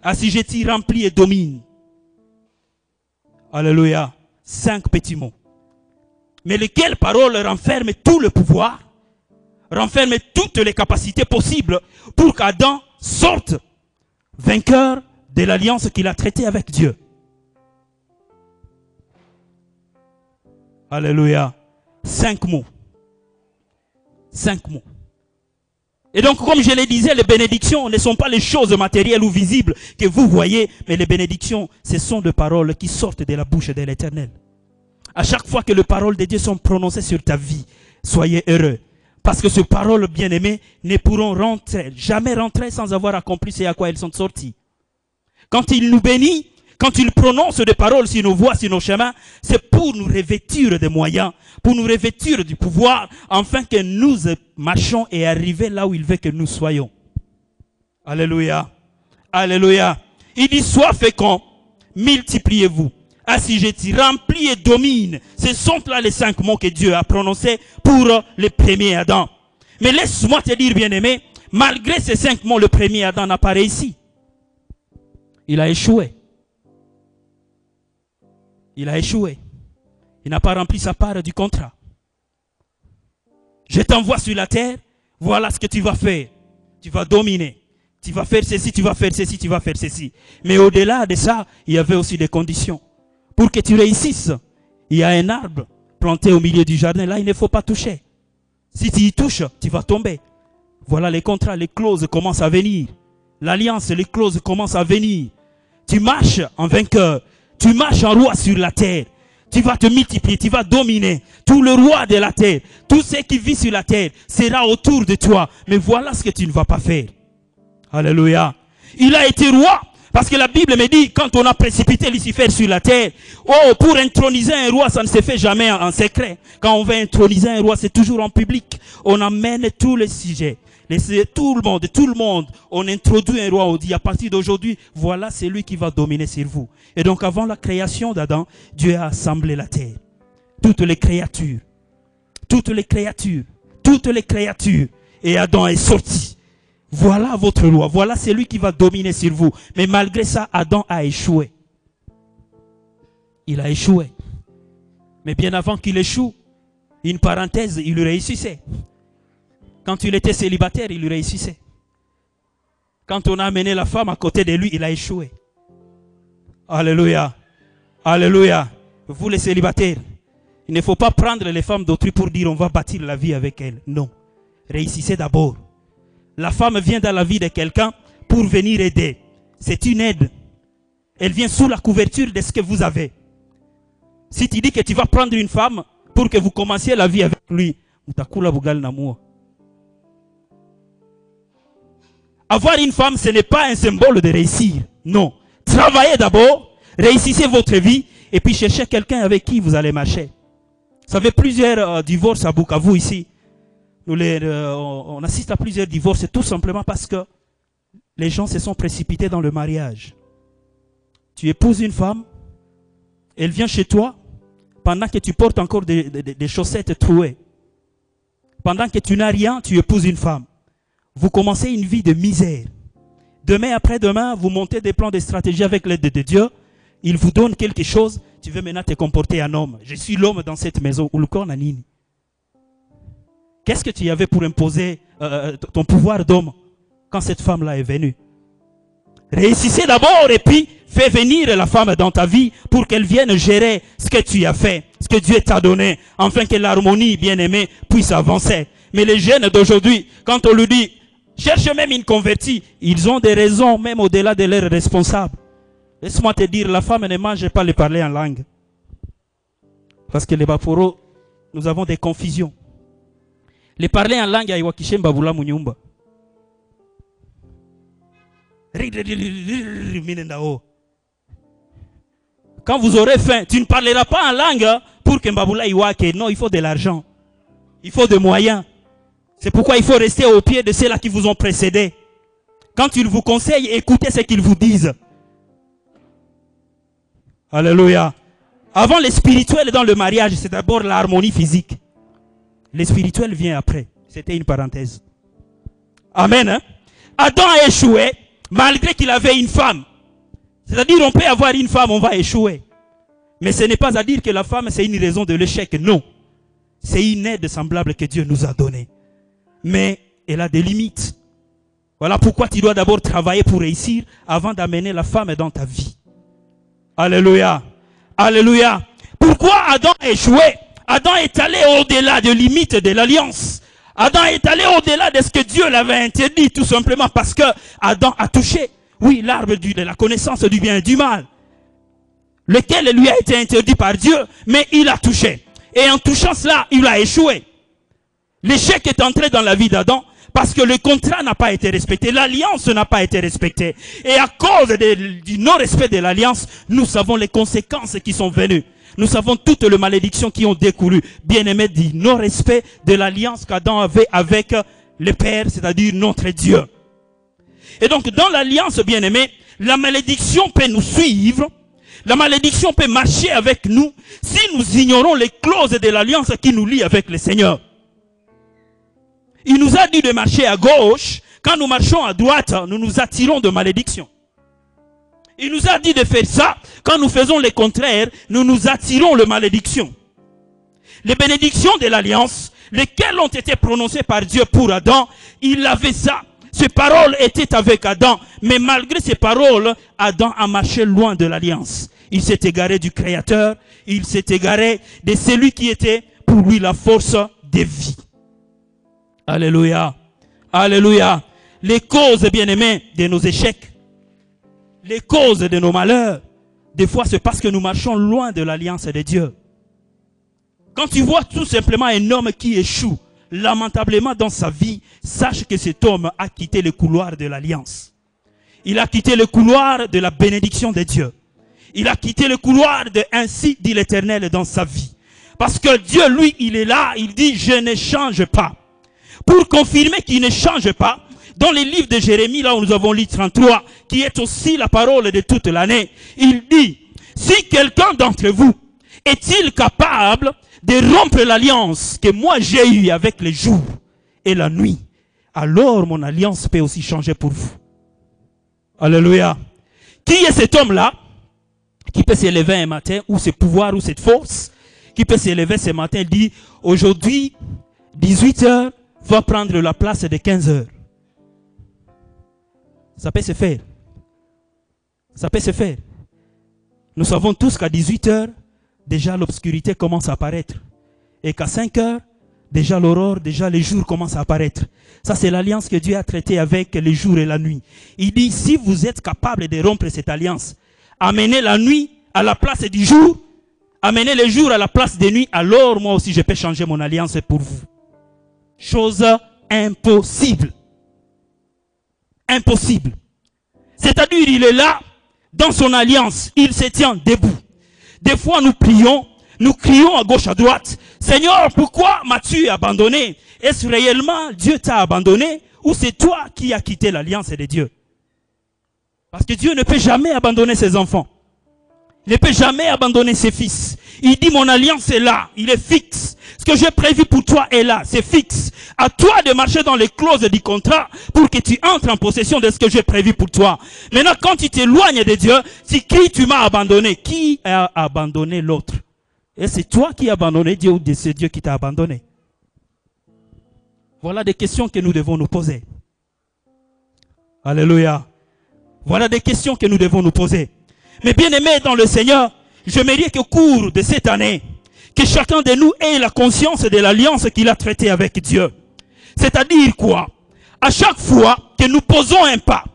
assujetti, remplis et domine. Alléluia. Cinq petits mots. Mais lesquelles paroles renferment tout le pouvoir, renferment toutes les capacités possibles pour qu'Adam sorte vainqueur de l'alliance qu'il a traitée avec Dieu? Alléluia. Cinq mots. Cinq mots. Et donc, comme je le disais, les bénédictions ne sont pas les choses matérielles ou visibles que vous voyez, mais les bénédictions, ce sont des paroles qui sortent de la bouche de l'Éternel. À chaque fois que les paroles de Dieu sont prononcées sur ta vie, soyez heureux. Parce que ces paroles bien-aimées ne pourront rentrer, jamais rentrer sans avoir accompli ce à quoi elles sont sorties. Quand il nous bénit, quand il prononce des paroles sur nos voies, sur nos chemins, c'est pour nous revêtir des moyens, pour nous revêtir du pouvoir, afin que nous marchions et arrivions là où il veut que nous soyons. Alléluia. Alléluia. Il dit, sois fécond, multipliez-vous, assujettis, remplis et domine. Ce sont là les cinq mots que Dieu a prononcés pour le premier Adam. Mais laisse-moi te dire, bien-aimé, malgré ces cinq mots, le premier Adam n'a pas réussi. Il a échoué. Il a échoué. Il n'a pas rempli sa part du contrat. Je t'envoie sur la terre, voilà ce que tu vas faire. Tu vas dominer. Tu vas faire ceci, tu vas faire ceci, tu vas faire ceci. Mais au-delà de ça, il y avait aussi des conditions. Pour que tu réussisses, il y a un arbre planté au milieu du jardin. Là, il ne faut pas toucher. Si tu y touches, tu vas tomber. Voilà les contrats, les clauses commencent à venir. L'alliance, les clauses commencent à venir. Tu marches en vainqueur. Tu marches en roi sur la terre. Tu vas te multiplier, tu vas dominer. Tout le roi de la terre, tout ce qui vit sur la terre sera autour de toi. Mais voilà ce que tu ne vas pas faire. Alléluia. Il a été roi. Parce que la Bible me dit, quand on a précipité Lucifer sur la terre, oh, pour introniser un roi, ça ne se fait jamais en, secret. Quand on veut introniser un roi, c'est toujours en public. On amène tous les sujets. Laissez tout le monde, tout le monde, on introduit un roi, on dit à partir d'aujourd'hui, voilà, c'est lui qui va dominer sur vous. Et donc avant la création d'Adam, Dieu a assemblé la terre. Toutes les créatures. Toutes les créatures. Toutes les créatures. Et Adam est sorti. Voilà votre roi. Voilà celui qui va dominer sur vous. Mais malgré ça, Adam a échoué. Il a échoué. Mais bien avant qu'il échoue, une parenthèse, il réussissait. Quand il était célibataire, il réussissait. Quand on a amené la femme à côté de lui, il a échoué. Alléluia. Alléluia. Vous les célibataires, il ne faut pas prendre les femmes d'autrui pour dire on va bâtir la vie avec elles. Non. Réussissez d'abord. La femme vient dans la vie de quelqu'un pour venir aider. C'est une aide. Elle vient sous la couverture de ce que vous avez. Si tu dis que tu vas prendre une femme pour que vous commenciez la vie avec lui, Avoir une femme, ce n'est pas un symbole de réussir. Non. Travaillez d'abord, réussissez votre vie, et puis cherchez quelqu'un avec qui vous allez marcher. Vous savez, plusieurs euh, divorces à Bukavu ici. Nous les, euh, on assiste à plusieurs divorces tout simplement parce que les gens se sont précipités dans le mariage. Tu épouses une femme, elle vient chez toi, pendant que tu portes encore des chaussettes trouées. Pendant que tu n'as rien, tu épouses une femme. Vous commencez une vie de misère. Demain après-demain, vous montez des plans de stratégie avec l'aide de Dieu. Il vous donne quelque chose. Tu veux maintenant te comporter en homme. Je suis l'homme dans cette maison. Nanini. Qu'est-ce que tu avais pour imposer euh, ton pouvoir d'homme quand cette femme-là est venue? Réussissez d'abord et puis fais venir la femme dans ta vie pour qu'elle vienne gérer ce que tu as fait, ce que Dieu t'a donné, afin que l'harmonie, bien aimée, puisse avancer. Mais les jeunes d'aujourd'hui, quand on lui dit, cherche même une convertie, ils ont des raisons même au-delà de leurs responsables. Laisse-moi te dire, la femme ne mange pas les parler en langue. Parce que les Baporo, nous avons des confusions. Les parler en langue, aiwakishemba bula munyumba. Quand vous aurez faim, tu ne parleras pas en langue pour que Mbabula iwake. Non, il faut de l'argent. Il faut des moyens. C'est pourquoi il faut rester au pied de ceux-là qui vous ont précédé. Quand ils vous conseillent, écoutez ce qu'ils vous disent. Alléluia. Avant le spirituel dans le mariage, c'est d'abord l'harmonie physique. Le spirituel vient après. C'était une parenthèse. Amen. hein. Adam a échoué malgré qu'il avait une femme. C'est-à-dire on peut avoir une femme, on va échouer. Mais ce n'est pas à dire que la femme c'est une raison de l'échec. Non. C'est une aide semblable que Dieu nous a donnée. Mais elle a des limites. Voilà pourquoi tu dois d'abord travailler pour réussir avant d'amener la femme dans ta vie. Alléluia. Alléluia. Pourquoi Adam a échoué Adam est allé au-delà des limites de l'alliance. Adam est allé au-delà de ce que Dieu l'avait interdit, tout simplement parce que Adam a touché, oui, l'arbre de la connaissance du bien et du mal, lequel lui a été interdit par Dieu, mais il a touché. Et en touchant cela, il a échoué. L'échec est entré dans la vie d'Adam parce que le contrat n'a pas été respecté, l'alliance n'a pas été respectée. Et à cause du non-respect de l'alliance, nous savons les conséquences qui sont venues. Nous savons toutes les malédictions qui ont découlu, bien aimé, du non-respect de l'alliance qu'Adam avait avec le Père, c'est-à-dire notre Dieu. Et donc, dans l'alliance, bien aimé, la malédiction peut nous suivre, la malédiction peut marcher avec nous si nous ignorons les clauses de l'alliance qui nous lient avec le Seigneur. Il nous a dit de marcher à gauche. Quand nous marchons à droite, nous nous attirons de malédiction. Il nous a dit de faire ça. Quand nous faisons le contraire, nous nous attirons le malédiction. Les bénédictions de l'alliance, lesquelles ont été prononcées par Dieu pour Adam, il avait ça. Ces paroles étaient avec Adam. Mais malgré ces paroles, Adam a marché loin de l'alliance. Il s'est égaré du Créateur. Il s'est égaré de celui qui était pour lui la force de vie. Alléluia. Alléluia. Les causes, bien-aimés, de nos échecs, les causes de nos malheurs, des fois c'est parce que nous marchons loin de l'alliance de Dieu. Quand tu vois tout simplement un homme qui échoue, lamentablement dans sa vie, sache que cet homme a quitté le couloir de l'alliance. Il a quitté le couloir de la bénédiction de Dieu. Il a quitté le couloir de ainsi dit l'Éternel dans sa vie. Parce que Dieu, lui, il est là, il dit, je ne change pas. Pour confirmer qu'il ne change pas, dans les livres de Jérémie, là où nous avons lu 33, qui est aussi la parole de toute l'année, il dit, si quelqu'un d'entre vous est-il capable de rompre l'alliance que moi j'ai eue avec les jours et la nuit, alors mon alliance peut aussi changer pour vous. Alléluia. Qui est cet homme-là qui peut s'élever un matin, ou ce pouvoir, ou cette force, qui peut s'élever ce matin et dire, aujourd'hui, 18 heures va prendre la place de 15 heures. Ça peut se faire. Ça peut se faire. Nous savons tous qu'à 18 heures, déjà l'obscurité commence à apparaître. Et qu'à 5 heures, déjà l'aurore, déjà les jours commencent à apparaître. Ça, c'est l'alliance que Dieu a traitée avec les jours et la nuit. Il dit, si vous êtes capable de rompre cette alliance, amenez la nuit à la place du jour, amenez les jours à la place des nuits, alors moi aussi je peux changer mon alliance pour vous. Chose impossible. Impossible. C'est-à-dire, il est là, dans son alliance, il se tient debout. Des fois, nous prions, nous crions à gauche, à droite. Seigneur, pourquoi m'as-tu abandonné? Est-ce réellement Dieu t'a abandonné? Ou c'est toi qui as quitté l'alliance de Dieu Parce que Dieu ne peut jamais abandonner ses enfants. Il ne peut jamais abandonner ses fils. Il dit, mon alliance est là, il est fixe. Ce que j'ai prévu pour toi est là, c'est fixe. À toi de marcher dans les clauses du contrat pour que tu entres en possession de ce que j'ai prévu pour toi. Maintenant, quand tu t'éloignes de Dieu, tu cries, tu m'as abandonné? Qui a abandonné l'autre? Et c'est toi qui as abandonné Dieu ou c'est Dieu qui t'a abandonné? Voilà des questions que nous devons nous poser. Alléluia. Voilà des questions que nous devons nous poser. Mais bien aimé dans le Seigneur, je mérite qu'au cours de cette année, que chacun de nous ait la conscience de l'alliance qu'il a traitée avec Dieu. C'est-à-dire quoi? À chaque fois que nous posons un pas,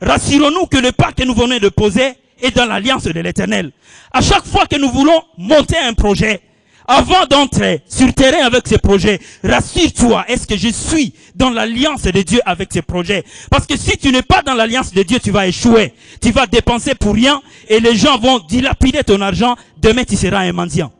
rassurons-nous que le pas que nous venons de poser est dans l'alliance de l'éternel. À chaque fois que nous voulons monter un projet, avant d'entrer sur terrain avec ce projet, rassure-toi, est-ce que je suis dans l'alliance de Dieu avec ce projet Parce que si tu n'es pas dans l'alliance de Dieu, tu vas échouer. Tu vas dépenser pour rien et les gens vont dilapider ton argent. Demain, tu seras un mendiant.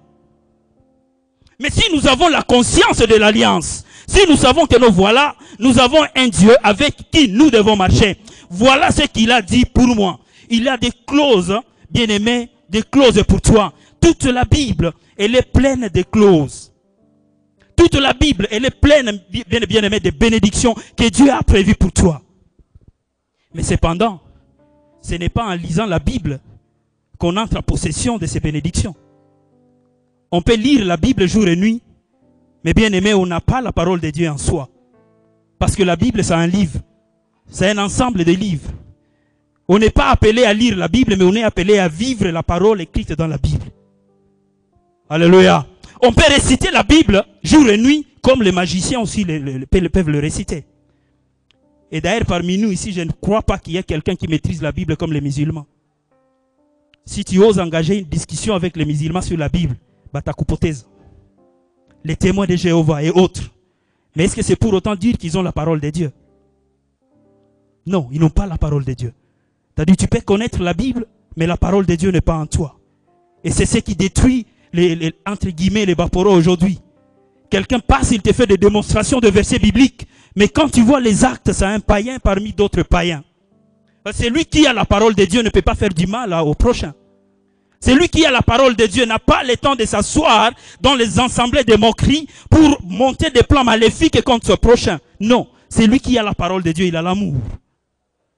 Mais si nous avons la conscience de l'alliance, si nous savons que nous voilà, nous avons un Dieu avec qui nous devons marcher. Voilà ce qu'il a dit pour moi. Il a des clauses, bien aimé, des clauses pour toi. Toute la Bible, elle est pleine de clauses. Toute la Bible, elle est pleine, bien, bien aimé, de bénédictions que Dieu a prévues pour toi. Mais cependant, ce n'est pas en lisant la Bible qu'on entre en possession de ces bénédictions. On peut lire la Bible jour et nuit, mais bien aimé, on n'a pas la parole de Dieu en soi. Parce que la Bible, c'est un livre. C'est un ensemble de livres. On n'est pas appelé à lire la Bible, mais on est appelé à vivre la parole écrite dans la Bible. Alléluia. On peut réciter la Bible jour et nuit, comme les magiciens aussi peuvent le réciter. Et d'ailleurs, parmi nous ici, je ne crois pas qu'il y ait quelqu'un qui maîtrise la Bible comme les musulmans. Si tu oses engager une discussion avec les musulmans sur la Bible, bah Les témoins de Jéhovah et autres. Mais est-ce que c'est pour autant dire qu'ils ont la parole de Dieu? Non, ils n'ont pas la parole de Dieu. C'est-à-dire, tu peux connaître la Bible, mais la parole de Dieu n'est pas en toi. Et c'est ce qui détruit les, entre guillemets, les vaporos aujourd'hui. Quelqu'un passe, il te fait des démonstrations de versets bibliques. Mais quand tu vois les actes, c'est un païen parmi d'autres païens. C'est lui qui a la parole de Dieu ne peut pas faire du mal au prochain. C'est lui qui a la parole de Dieu n'a pas le temps de s'asseoir dans les assemblées de moqueries pour monter des plans maléfiques contre ce prochain. Non, c'est lui qui a la parole de Dieu, il a l'amour.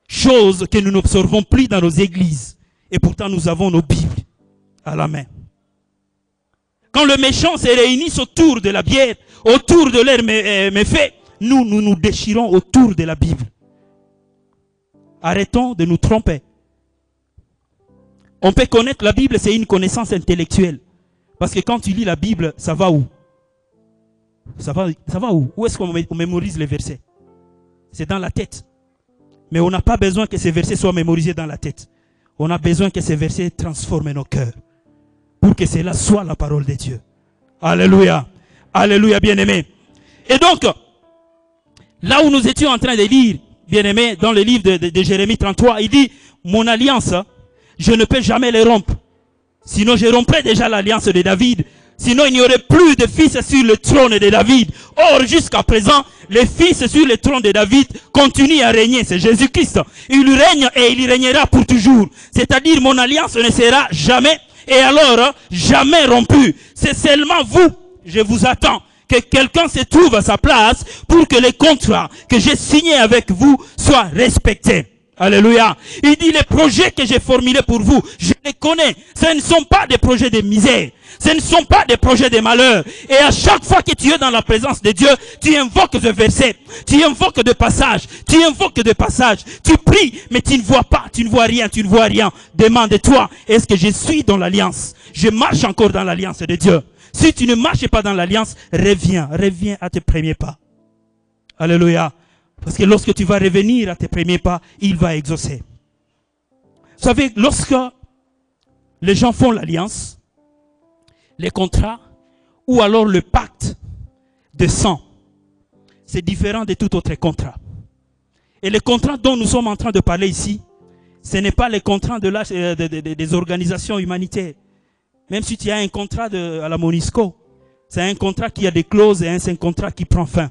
Chose que nous n'observons plus dans nos églises. Et pourtant nous avons nos Bibles à la main. Quand le méchant se réunit autour de la bière, autour de l'air euh, méfait, nous, nous nous déchirons autour de la Bible. Arrêtons de nous tromper. On peut connaître la Bible, c'est une connaissance intellectuelle. Parce que quand tu lis la Bible, ça va où? Ça va, ça va où? Où est-ce qu'on mémorise les versets? C'est dans la tête. Mais on n'a pas besoin que ces versets soient mémorisés dans la tête. On a besoin que ces versets transforment nos cœurs pour que cela soit la parole de Dieu. Alléluia. Alléluia, bien-aimé. Et donc, là où nous étions en train de lire, bien aimé, dans le livre de Jérémie 33, il dit, mon alliance, je ne peux jamais les rompre. Sinon, je romprais déjà l'alliance de David. Sinon, il n'y aurait plus de fils sur le trône de David. Or, jusqu'à présent, les fils sur le trône de David continuent à régner. C'est Jésus-Christ. Il règne et il régnera pour toujours. C'est-à-dire, mon alliance ne sera jamais, et alors, hein, jamais rompue. C'est seulement vous, je vous attends, que quelqu'un se trouve à sa place pour que les contrats que j'ai signés avec vous soient respectés. Alléluia. Il dit les projets que j'ai formulés pour vous, je les connais. Ce ne sont pas des projets de misère. Ce ne sont pas des projets de malheur. Et à chaque fois que tu es dans la présence de Dieu, tu invoques ce verset. Tu invoques de passages. Tu invoques de passages. Tu pries, mais tu ne vois pas. Tu ne vois rien. Tu ne vois rien. Demande-toi, est-ce que je suis dans l'alliance? Je marche encore dans l'alliance de Dieu. Si tu ne marches pas dans l'alliance, reviens. Reviens à tes premiers pas. Alléluia. Parce que lorsque tu vas revenir à tes premiers pas, il va exaucer. Vous savez, lorsque les gens font l'alliance, les contrats, ou alors le pacte de sang, c'est différent de tout autre contrat. Et les contrats dont nous sommes en train de parler ici, ce n'est pas les contrats de euh, de- de- de- des organisations humanitaires. Même si tu as un contrat à la Monisco, c'est un contrat qui a des clauses et c'est un contrat qui prend fin.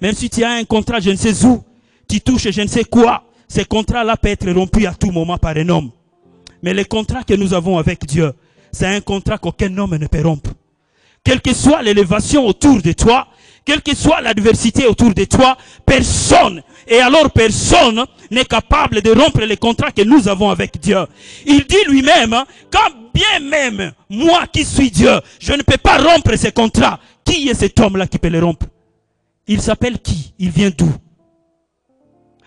Même si tu as un contrat, je ne sais où, tu touches je ne sais quoi, ce contrat-là peut être rompu à tout moment par un homme. Mais le contrat que nous avons avec Dieu, c'est un contrat qu'aucun homme ne peut rompre. Quelle que soit l'élévation autour de toi, quelle que soit l'adversité autour de toi, personne, et alors personne n'est capable de rompre les contrats que nous avons avec Dieu. Il dit lui-même, quand bien même moi qui suis Dieu, je ne peux pas rompre ces contrats, qui est cet homme-là qui peut les rompre? Il s'appelle qui? Il vient d'où?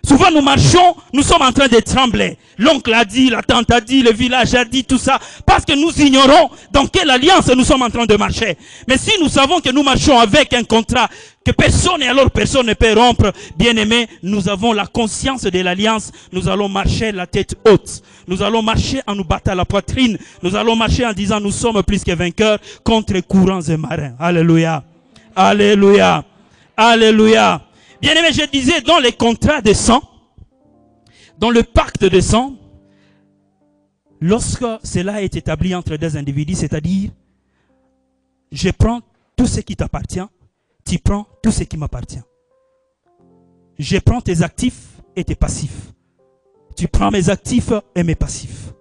Souvent nous marchons, nous sommes en train de trembler. L'oncle a dit, la tante a dit, le village a dit tout ça, parce que nous ignorons dans quelle alliance nous sommes en train de marcher. Mais si nous savons que nous marchons avec un contrat que personne et alors personne ne peut rompre, bien aimé, nous avons la conscience de l'alliance, nous allons marcher la tête haute. Nous allons marcher en nous battant la poitrine. Nous allons marcher en disant nous sommes plus que vainqueurs contre courants et marins. Alléluia. Alléluia. Alléluia. Bien aimé, je disais dans les contrats de sang, dans le pacte de sang, lorsque cela est établi entre deux individus, c'est-à-dire, je prends tout ce qui t'appartient, tu prends tout ce qui m'appartient. Je prends tes actifs et tes passifs. Tu prends mes actifs et mes passifs.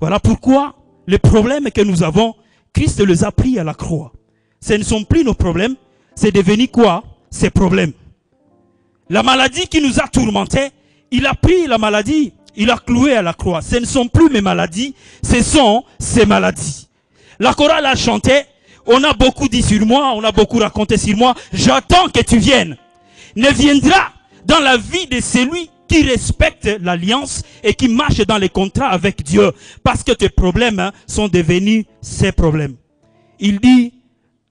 Voilà pourquoi les problèmes que nous avons, Christ les a pris à la croix. Ce ne sont plus nos problèmes, c'est devenu quoi? Ces problèmes. La maladie qui nous a tourmentés, il a pris la maladie, il a cloué à la croix. Ce ne sont plus mes maladies, ce sont ses maladies. La chorale a chanté, on a beaucoup dit sur moi, on a beaucoup raconté sur moi, j'attends que tu viennes. Ne viendra dans la vie de celui qui respecte l'alliance et qui marche dans les contrats avec Dieu. Parce que tes problèmes hein, sont devenus ses problèmes. Il dit,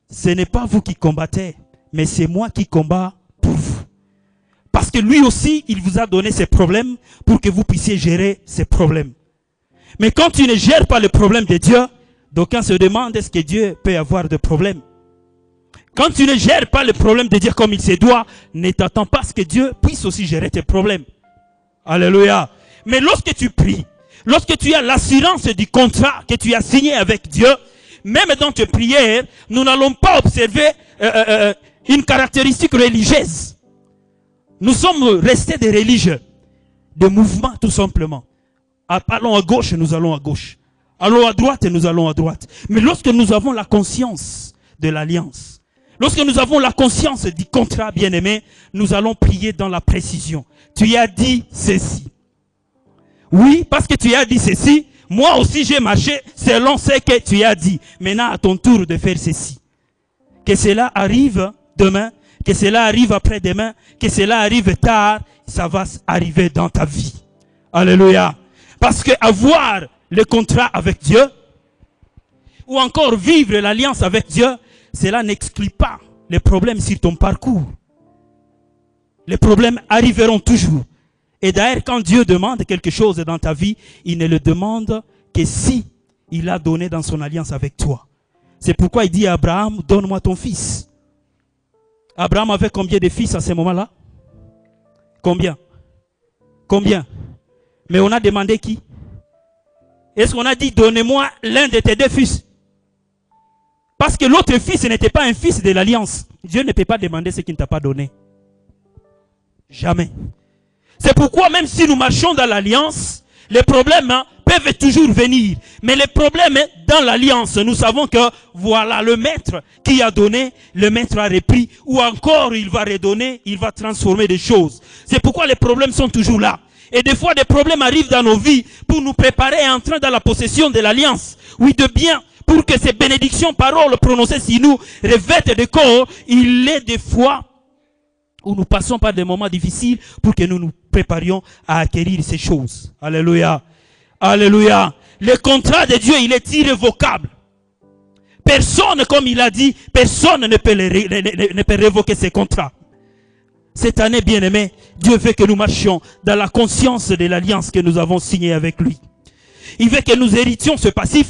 ce n'est pas vous qui combattez, mais c'est moi qui combats pour vous. Parce que lui aussi, il vous a donné ses problèmes pour que vous puissiez gérer ses problèmes. Mais quand tu ne gères pas le problème de Dieu, d'aucuns se demandent est-ce que Dieu peut avoir de problèmes. Quand tu ne gères pas le problème de Dieu comme il se doit, ne t'attends pas à ce que Dieu puisse aussi gérer tes problèmes. Alléluia. Mais lorsque tu pries, lorsque tu as l'assurance du contrat que tu as signé avec Dieu, même dans tes prières, nous n'allons pas observer euh, euh, euh, une caractéristique religieuse. Nous sommes restés des religieux, des mouvements tout simplement. Ah, Allons à gauche, nous allons à gauche. Allons à droite, nous allons à droite. Mais lorsque nous avons la conscience de l'alliance, lorsque nous avons la conscience du contrat bien-aimé, nous allons prier dans la précision. Tu as dit ceci. Oui, parce que tu as dit ceci, moi aussi j'ai marché selon ce que tu as dit. Maintenant, à ton tour de faire ceci. Que cela arrive demain, que cela arrive après-demain, que cela arrive tard, ça va arriver dans ta vie. Alléluia. Parce que avoir le contrat avec Dieu, ou encore vivre l'alliance avec Dieu, cela n'exclut pas les problèmes sur ton parcours. Les problèmes arriveront toujours. Et d'ailleurs, quand Dieu demande quelque chose dans ta vie, il ne le demande que si il a donné dans son alliance avec toi. C'est pourquoi il dit à Abraham, donne-moi ton fils. Abraham avait combien de fils à ce moment-là? Combien? Combien? Mais on a demandé qui? Est-ce qu'on a dit, donnez-moi l'un de tes deux fils? Parce que l'autre fils n'était pas un fils de l'alliance. Dieu ne peut pas demander ce qu'il ne t'a pas donné. Jamais. C'est pourquoi même si nous marchons dans l'alliance, les problèmes hein, peuvent toujours venir. Mais les problèmes hein, dans l'alliance, nous savons que voilà le maître qui a donné, le maître a repris, ou encore il va redonner, il va transformer des choses. C'est pourquoi les problèmes sont toujours là. Et des fois, des problèmes arrivent dans nos vies pour nous préparer à entrer dans la possession de l'alliance. Oui, de bien, pour que ces bénédictions, paroles prononcées sur nous revêtent de corps, il est des fois où nous passons par des moments difficiles pour que nous nous préparions à acquérir ces choses. Alléluia. Alléluia. Le contrat de Dieu, il est irrévocable. Personne, comme il a dit, personne ne peut, ne peut révoquer ces contrats. Cette année, bien aimé, Dieu veut que nous marchions dans la conscience de l'alliance que nous avons signée avec lui. Il veut que nous héritions ce passif,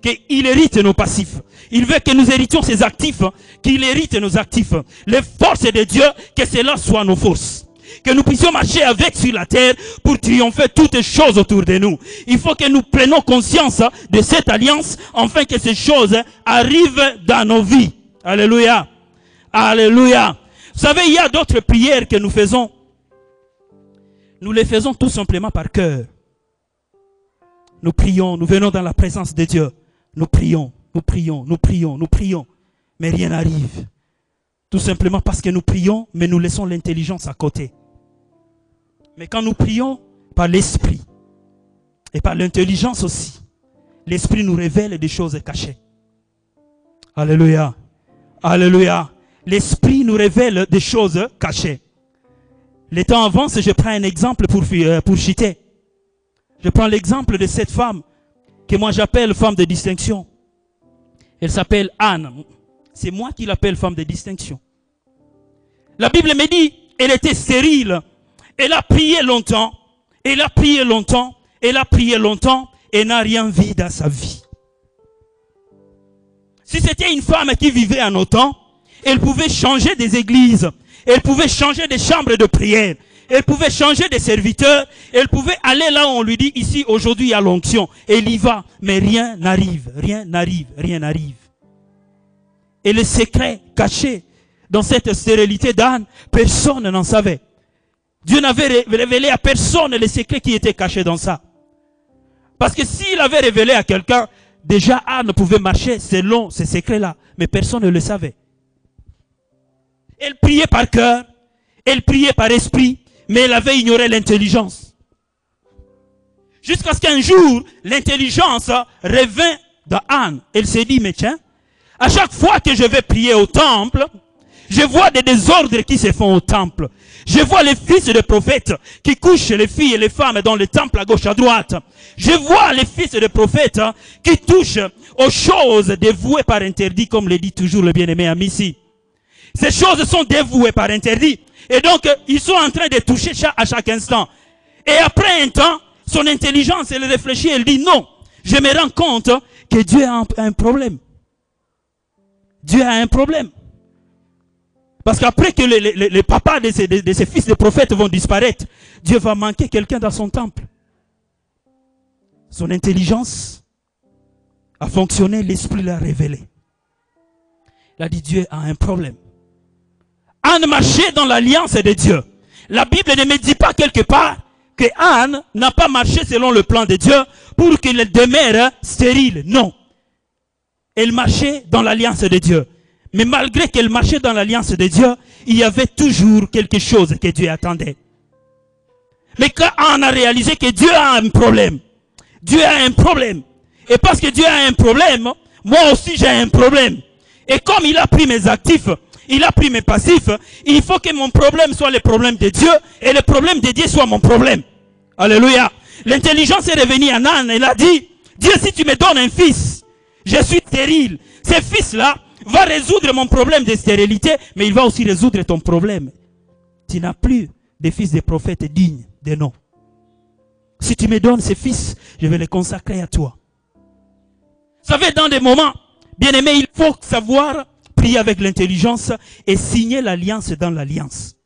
qu'il hérite nos passifs. Il veut que nous héritions ses actifs, qu'il hérite nos actifs. Les forces de Dieu, que cela soit nos forces. Que nous puissions marcher avec sur la terre pour triompher toutes choses autour de nous. Il faut que nous prenions conscience de cette alliance afin que ces choses arrivent dans nos vies. Alléluia. Alléluia. Vous savez, il y a d'autres prières que nous faisons. Nous les faisons tout simplement par cœur. Nous prions, nous venons dans la présence de Dieu. Nous prions, nous prions, nous prions, nous prions. Mais rien n'arrive. Tout simplement parce que nous prions, mais nous laissons l'intelligence à côté. Mais quand nous prions par l'esprit et par l'intelligence aussi, l'esprit nous révèle des choses cachées. Alléluia. Alléluia. L'esprit nous révèle des choses cachées. Les temps avancent, je prends un exemple pour, euh, pour citer. Je prends l'exemple de cette femme que moi j'appelle femme de distinction. Elle s'appelle Anne. C'est moi qui l'appelle femme de distinction. La Bible me dit, elle était stérile. Elle a prié longtemps. Elle a prié longtemps. Elle a prié longtemps et n'a rien vu dans sa vie. Si c'était une femme qui vivait en nos temps, elle pouvait changer des églises. Elle pouvait changer des chambres de prière. Elle pouvait changer des serviteurs. Elle pouvait aller là où on lui dit, ici, aujourd'hui, il y a l'onction. Elle y va. Mais rien n'arrive. Rien n'arrive. Rien n'arrive. Et le secret caché dans cette stérilité d'Anne, personne n'en savait. Dieu n'avait révélé à personne les secrets qui étaient cachés dans ça. Parce que s'il avait révélé à quelqu'un, déjà Anne pouvait marcher selon ces secrets-là. Mais personne ne le savait. Elle priait par cœur, elle priait par esprit, mais elle avait ignoré l'intelligence. Jusqu'à ce qu'un jour, l'intelligence revint dans Anne. Elle s'est dit, mais tiens, à chaque fois que je vais prier au temple, je vois des désordres qui se font au temple. Je vois les fils de prophètes qui couchent les filles et les femmes dans le temple à gauche à droite. Je vois les fils de prophètes qui touchent aux choses dévouées par interdit, comme le dit toujours le bien-aimé Amici. Ces choses sont dévouées par interdit. Et donc, ils sont en train de toucher à chaque instant. Et après un temps, son intelligence, elle réfléchit, elle dit non. Je me rends compte que Dieu a un problème. Dieu a un problème. Parce qu'après que les, papas de ces, de fils de prophètes vont disparaître, Dieu va manquer quelqu'un dans son temple. Son intelligence a fonctionné, l'esprit l'a révélé. Il a dit Dieu a un problème. Anne marchait dans l'alliance de Dieu. La Bible ne me dit pas quelque part que Anne n'a pas marché selon le plan de Dieu pour qu'il demeure stérile. Non. Elle marchait dans l'alliance de Dieu. Mais malgré qu'elle marchait dans l'alliance de Dieu, il y avait toujours quelque chose que Dieu attendait. Mais quand Anne a réalisé que Dieu a un problème, Dieu a un problème. Et parce que Dieu a un problème, moi aussi j'ai un problème. Et comme il a pris mes actifs, il a pris mes passifs. Il faut que mon problème soit le problème de Dieu et le problème de Dieu soit mon problème. Alléluia. L'intelligence est revenue à Nan. Elle a dit, Dieu, si tu me donnes un fils, je suis stérile. Ce fils-là va résoudre mon problème de stérilité, mais il va aussi résoudre ton problème. Tu n'as plus de fils de prophètes dignes de nom. Si tu me donnes ces fils, je vais les consacrer à toi. Savez, dans des moments, bien aimé, il faut savoir prier avec l'intelligence et signer l'alliance dans l'alliance.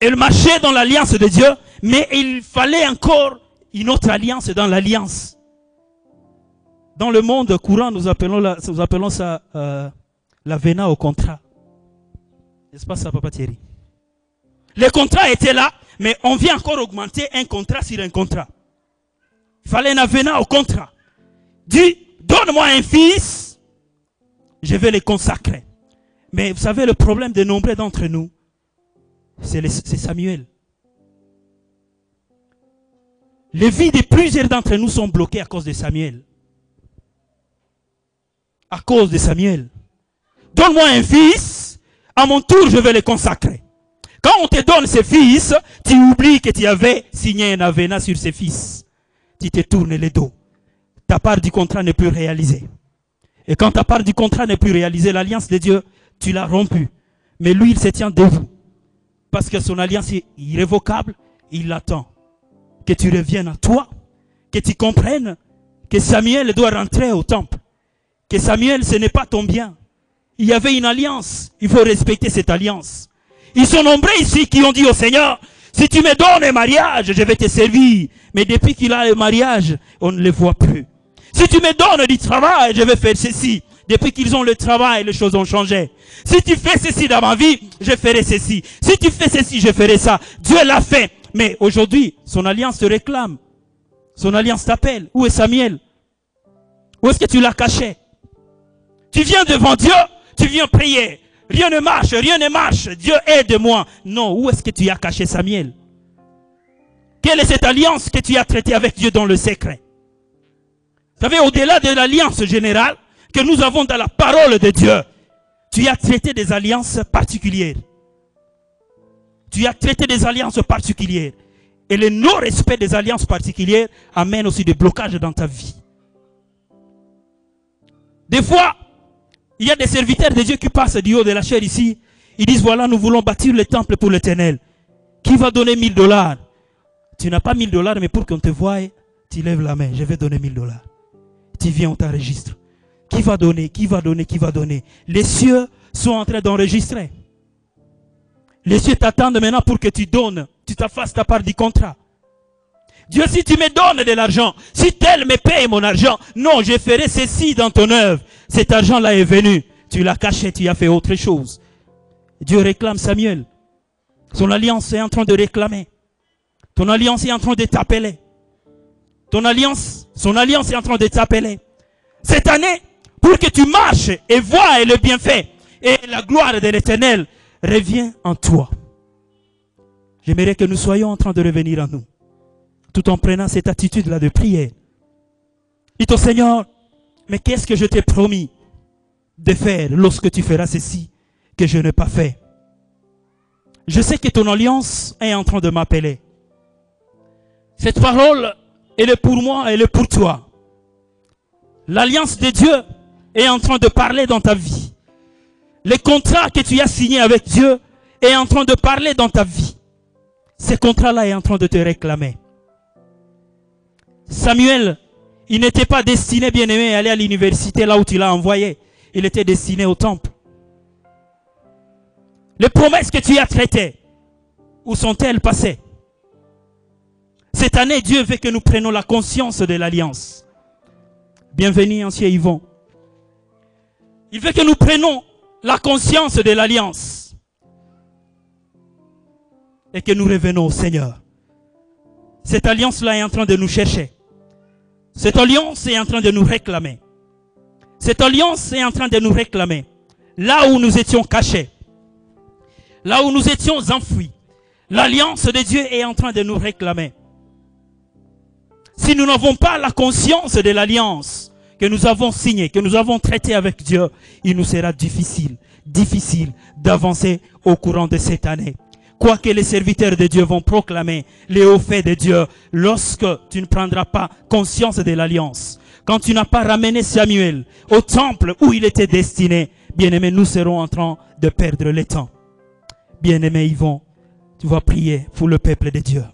Elle marchait dans l'alliance de Dieu, mais il fallait encore une autre alliance dans l'alliance. Dans le monde courant, nous appelons, la- nous appelons ça euh, la vena au contrat. N'est-ce pas ça, Papa Thierry? Les contrats étaient là, mais on vient encore augmenter un contrat sur un contrat. Il fallait un avenant au contrat. Dis, donne-moi un fils, je vais le consacrer. Mais vous savez, le problème de nombreux d'entre nous, le- c'est Samuel. Les vies de plusieurs d'entre nous sont bloquées à cause de Samuel. À cause de Samuel. Donne-moi un fils, à mon tour je vais le consacrer. Quand on te donne ce fils, tu oublies que tu avais signé un avenant sur ce fils. Tu te tournes le dos. Ta part du contrat n'est plus réalisée. Et quand ta part du contrat n'est plus réalisée, l'alliance de Dieu, tu l'as rompue. Mais lui, il se tient debout. Parce que son alliance est irrévocable, il attend que tu reviennes à toi, que tu comprennes que Samuel doit rentrer au temple, que Samuel, ce n'est pas ton bien. Il y avait une alliance, il faut respecter cette alliance. Ils sont nombreux ici qui ont dit au Seigneur, si tu me donnes un mariage, je vais te servir. Mais depuis qu'il a le mariage, on ne le voit plus. Si tu me donnes du travail, je vais faire ceci. Depuis qu'ils ont le travail, les choses ont changé. Si tu fais ceci dans ma vie, je ferai ceci. Si tu fais ceci, je ferai ça. Dieu l'a fait. Mais aujourd'hui, son alliance te réclame. Son alliance t'appelle. Où est Samuel? Où est-ce que tu l'as caché? Tu viens devant Dieu, tu viens prier. Rien ne marche, rien ne marche. Dieu aide-moi. Non, où est-ce que tu as caché Samuel? Quelle est cette alliance que tu as traitée avec Dieu dans le secret? Vous savez, au-delà de l'alliance générale que nous avons dans la parole de Dieu, tu as traité des alliances particulières. Tu as traité des alliances particulières. Et le non-respect des alliances particulières amène aussi des blocages dans ta vie. Des fois, il y a des serviteurs de Dieu qui passent du haut de la chair ici. Ils disent, voilà, nous voulons bâtir le temple pour l'éternel. Qui va donner 1000 dollars? Tu n'as pas 1000 dollars, mais pour qu'on te voie, tu lèves la main. Je vais donner 1000 dollars. Tu viens, on t'enregistre. Qui va donner Qui va donner Qui va donner? Les cieux sont en train d'enregistrer. Les cieux t'attendent maintenant pour que tu donnes. Tu t'affasses ta part du contrat. Dieu, si tu me donnes de l'argent, si tel me paye mon argent, non, je ferai ceci dans ton œuvre. Cet argent-là est venu. Tu l'as caché, tu as fait autre chose. Dieu réclame Samuel. Son alliance est en train de réclamer. Ton alliance est en train de t'appeler. Ton alliance, son alliance est en train de t'appeler. Cette année, pour que tu marches et vois le bienfait et la gloire de l'éternel revient en toi. J'aimerais que nous soyons en train de revenir en nous tout en prenant cette attitude-là de prière. Dis au Seigneur, mais qu'est-ce que je t'ai promis de faire lorsque tu feras ceci que je n'ai pas fait? Je sais que ton alliance est en train de m'appeler. Cette parole, elle est pour moi, elle est pour toi. L'alliance de Dieu est en train de parler dans ta vie. Le contrat que tu as signé avec Dieu est en train de parler dans ta vie. Ce contrat-là est en train de te réclamer. Samuel, il n'était pas destiné, bien aimé, à aller à l'université là où tu l'as envoyé. Il était destiné au temple. Les promesses que tu as traitées, où sont-elles passées? Cette année, Dieu veut que nous prenions la conscience de l'alliance. Bienvenue, ancien Yvon. Il veut que nous prenions la conscience de l'alliance. Et que nous revenons au Seigneur. Cette alliance-là est en train de nous chercher. Cette alliance est en train de nous réclamer. Cette alliance est en train de nous réclamer. Là où nous étions cachés. Là où nous étions enfouis. L'alliance de Dieu est en train de nous réclamer. Si nous n'avons pas la conscience de l'alliance que nous avons signée, que nous avons traitée avec Dieu, il nous sera difficile, difficile d'avancer au courant de cette année. Quoique les serviteurs de Dieu vont proclamer les hauts faits de Dieu, lorsque tu ne prendras pas conscience de l'alliance, quand tu n'as pas ramené Samuel au temple où il était destiné, bien-aimé, nous serons en train de perdre le temps. Bien-aimé Yvon, tu vas prier pour le peuple de Dieu.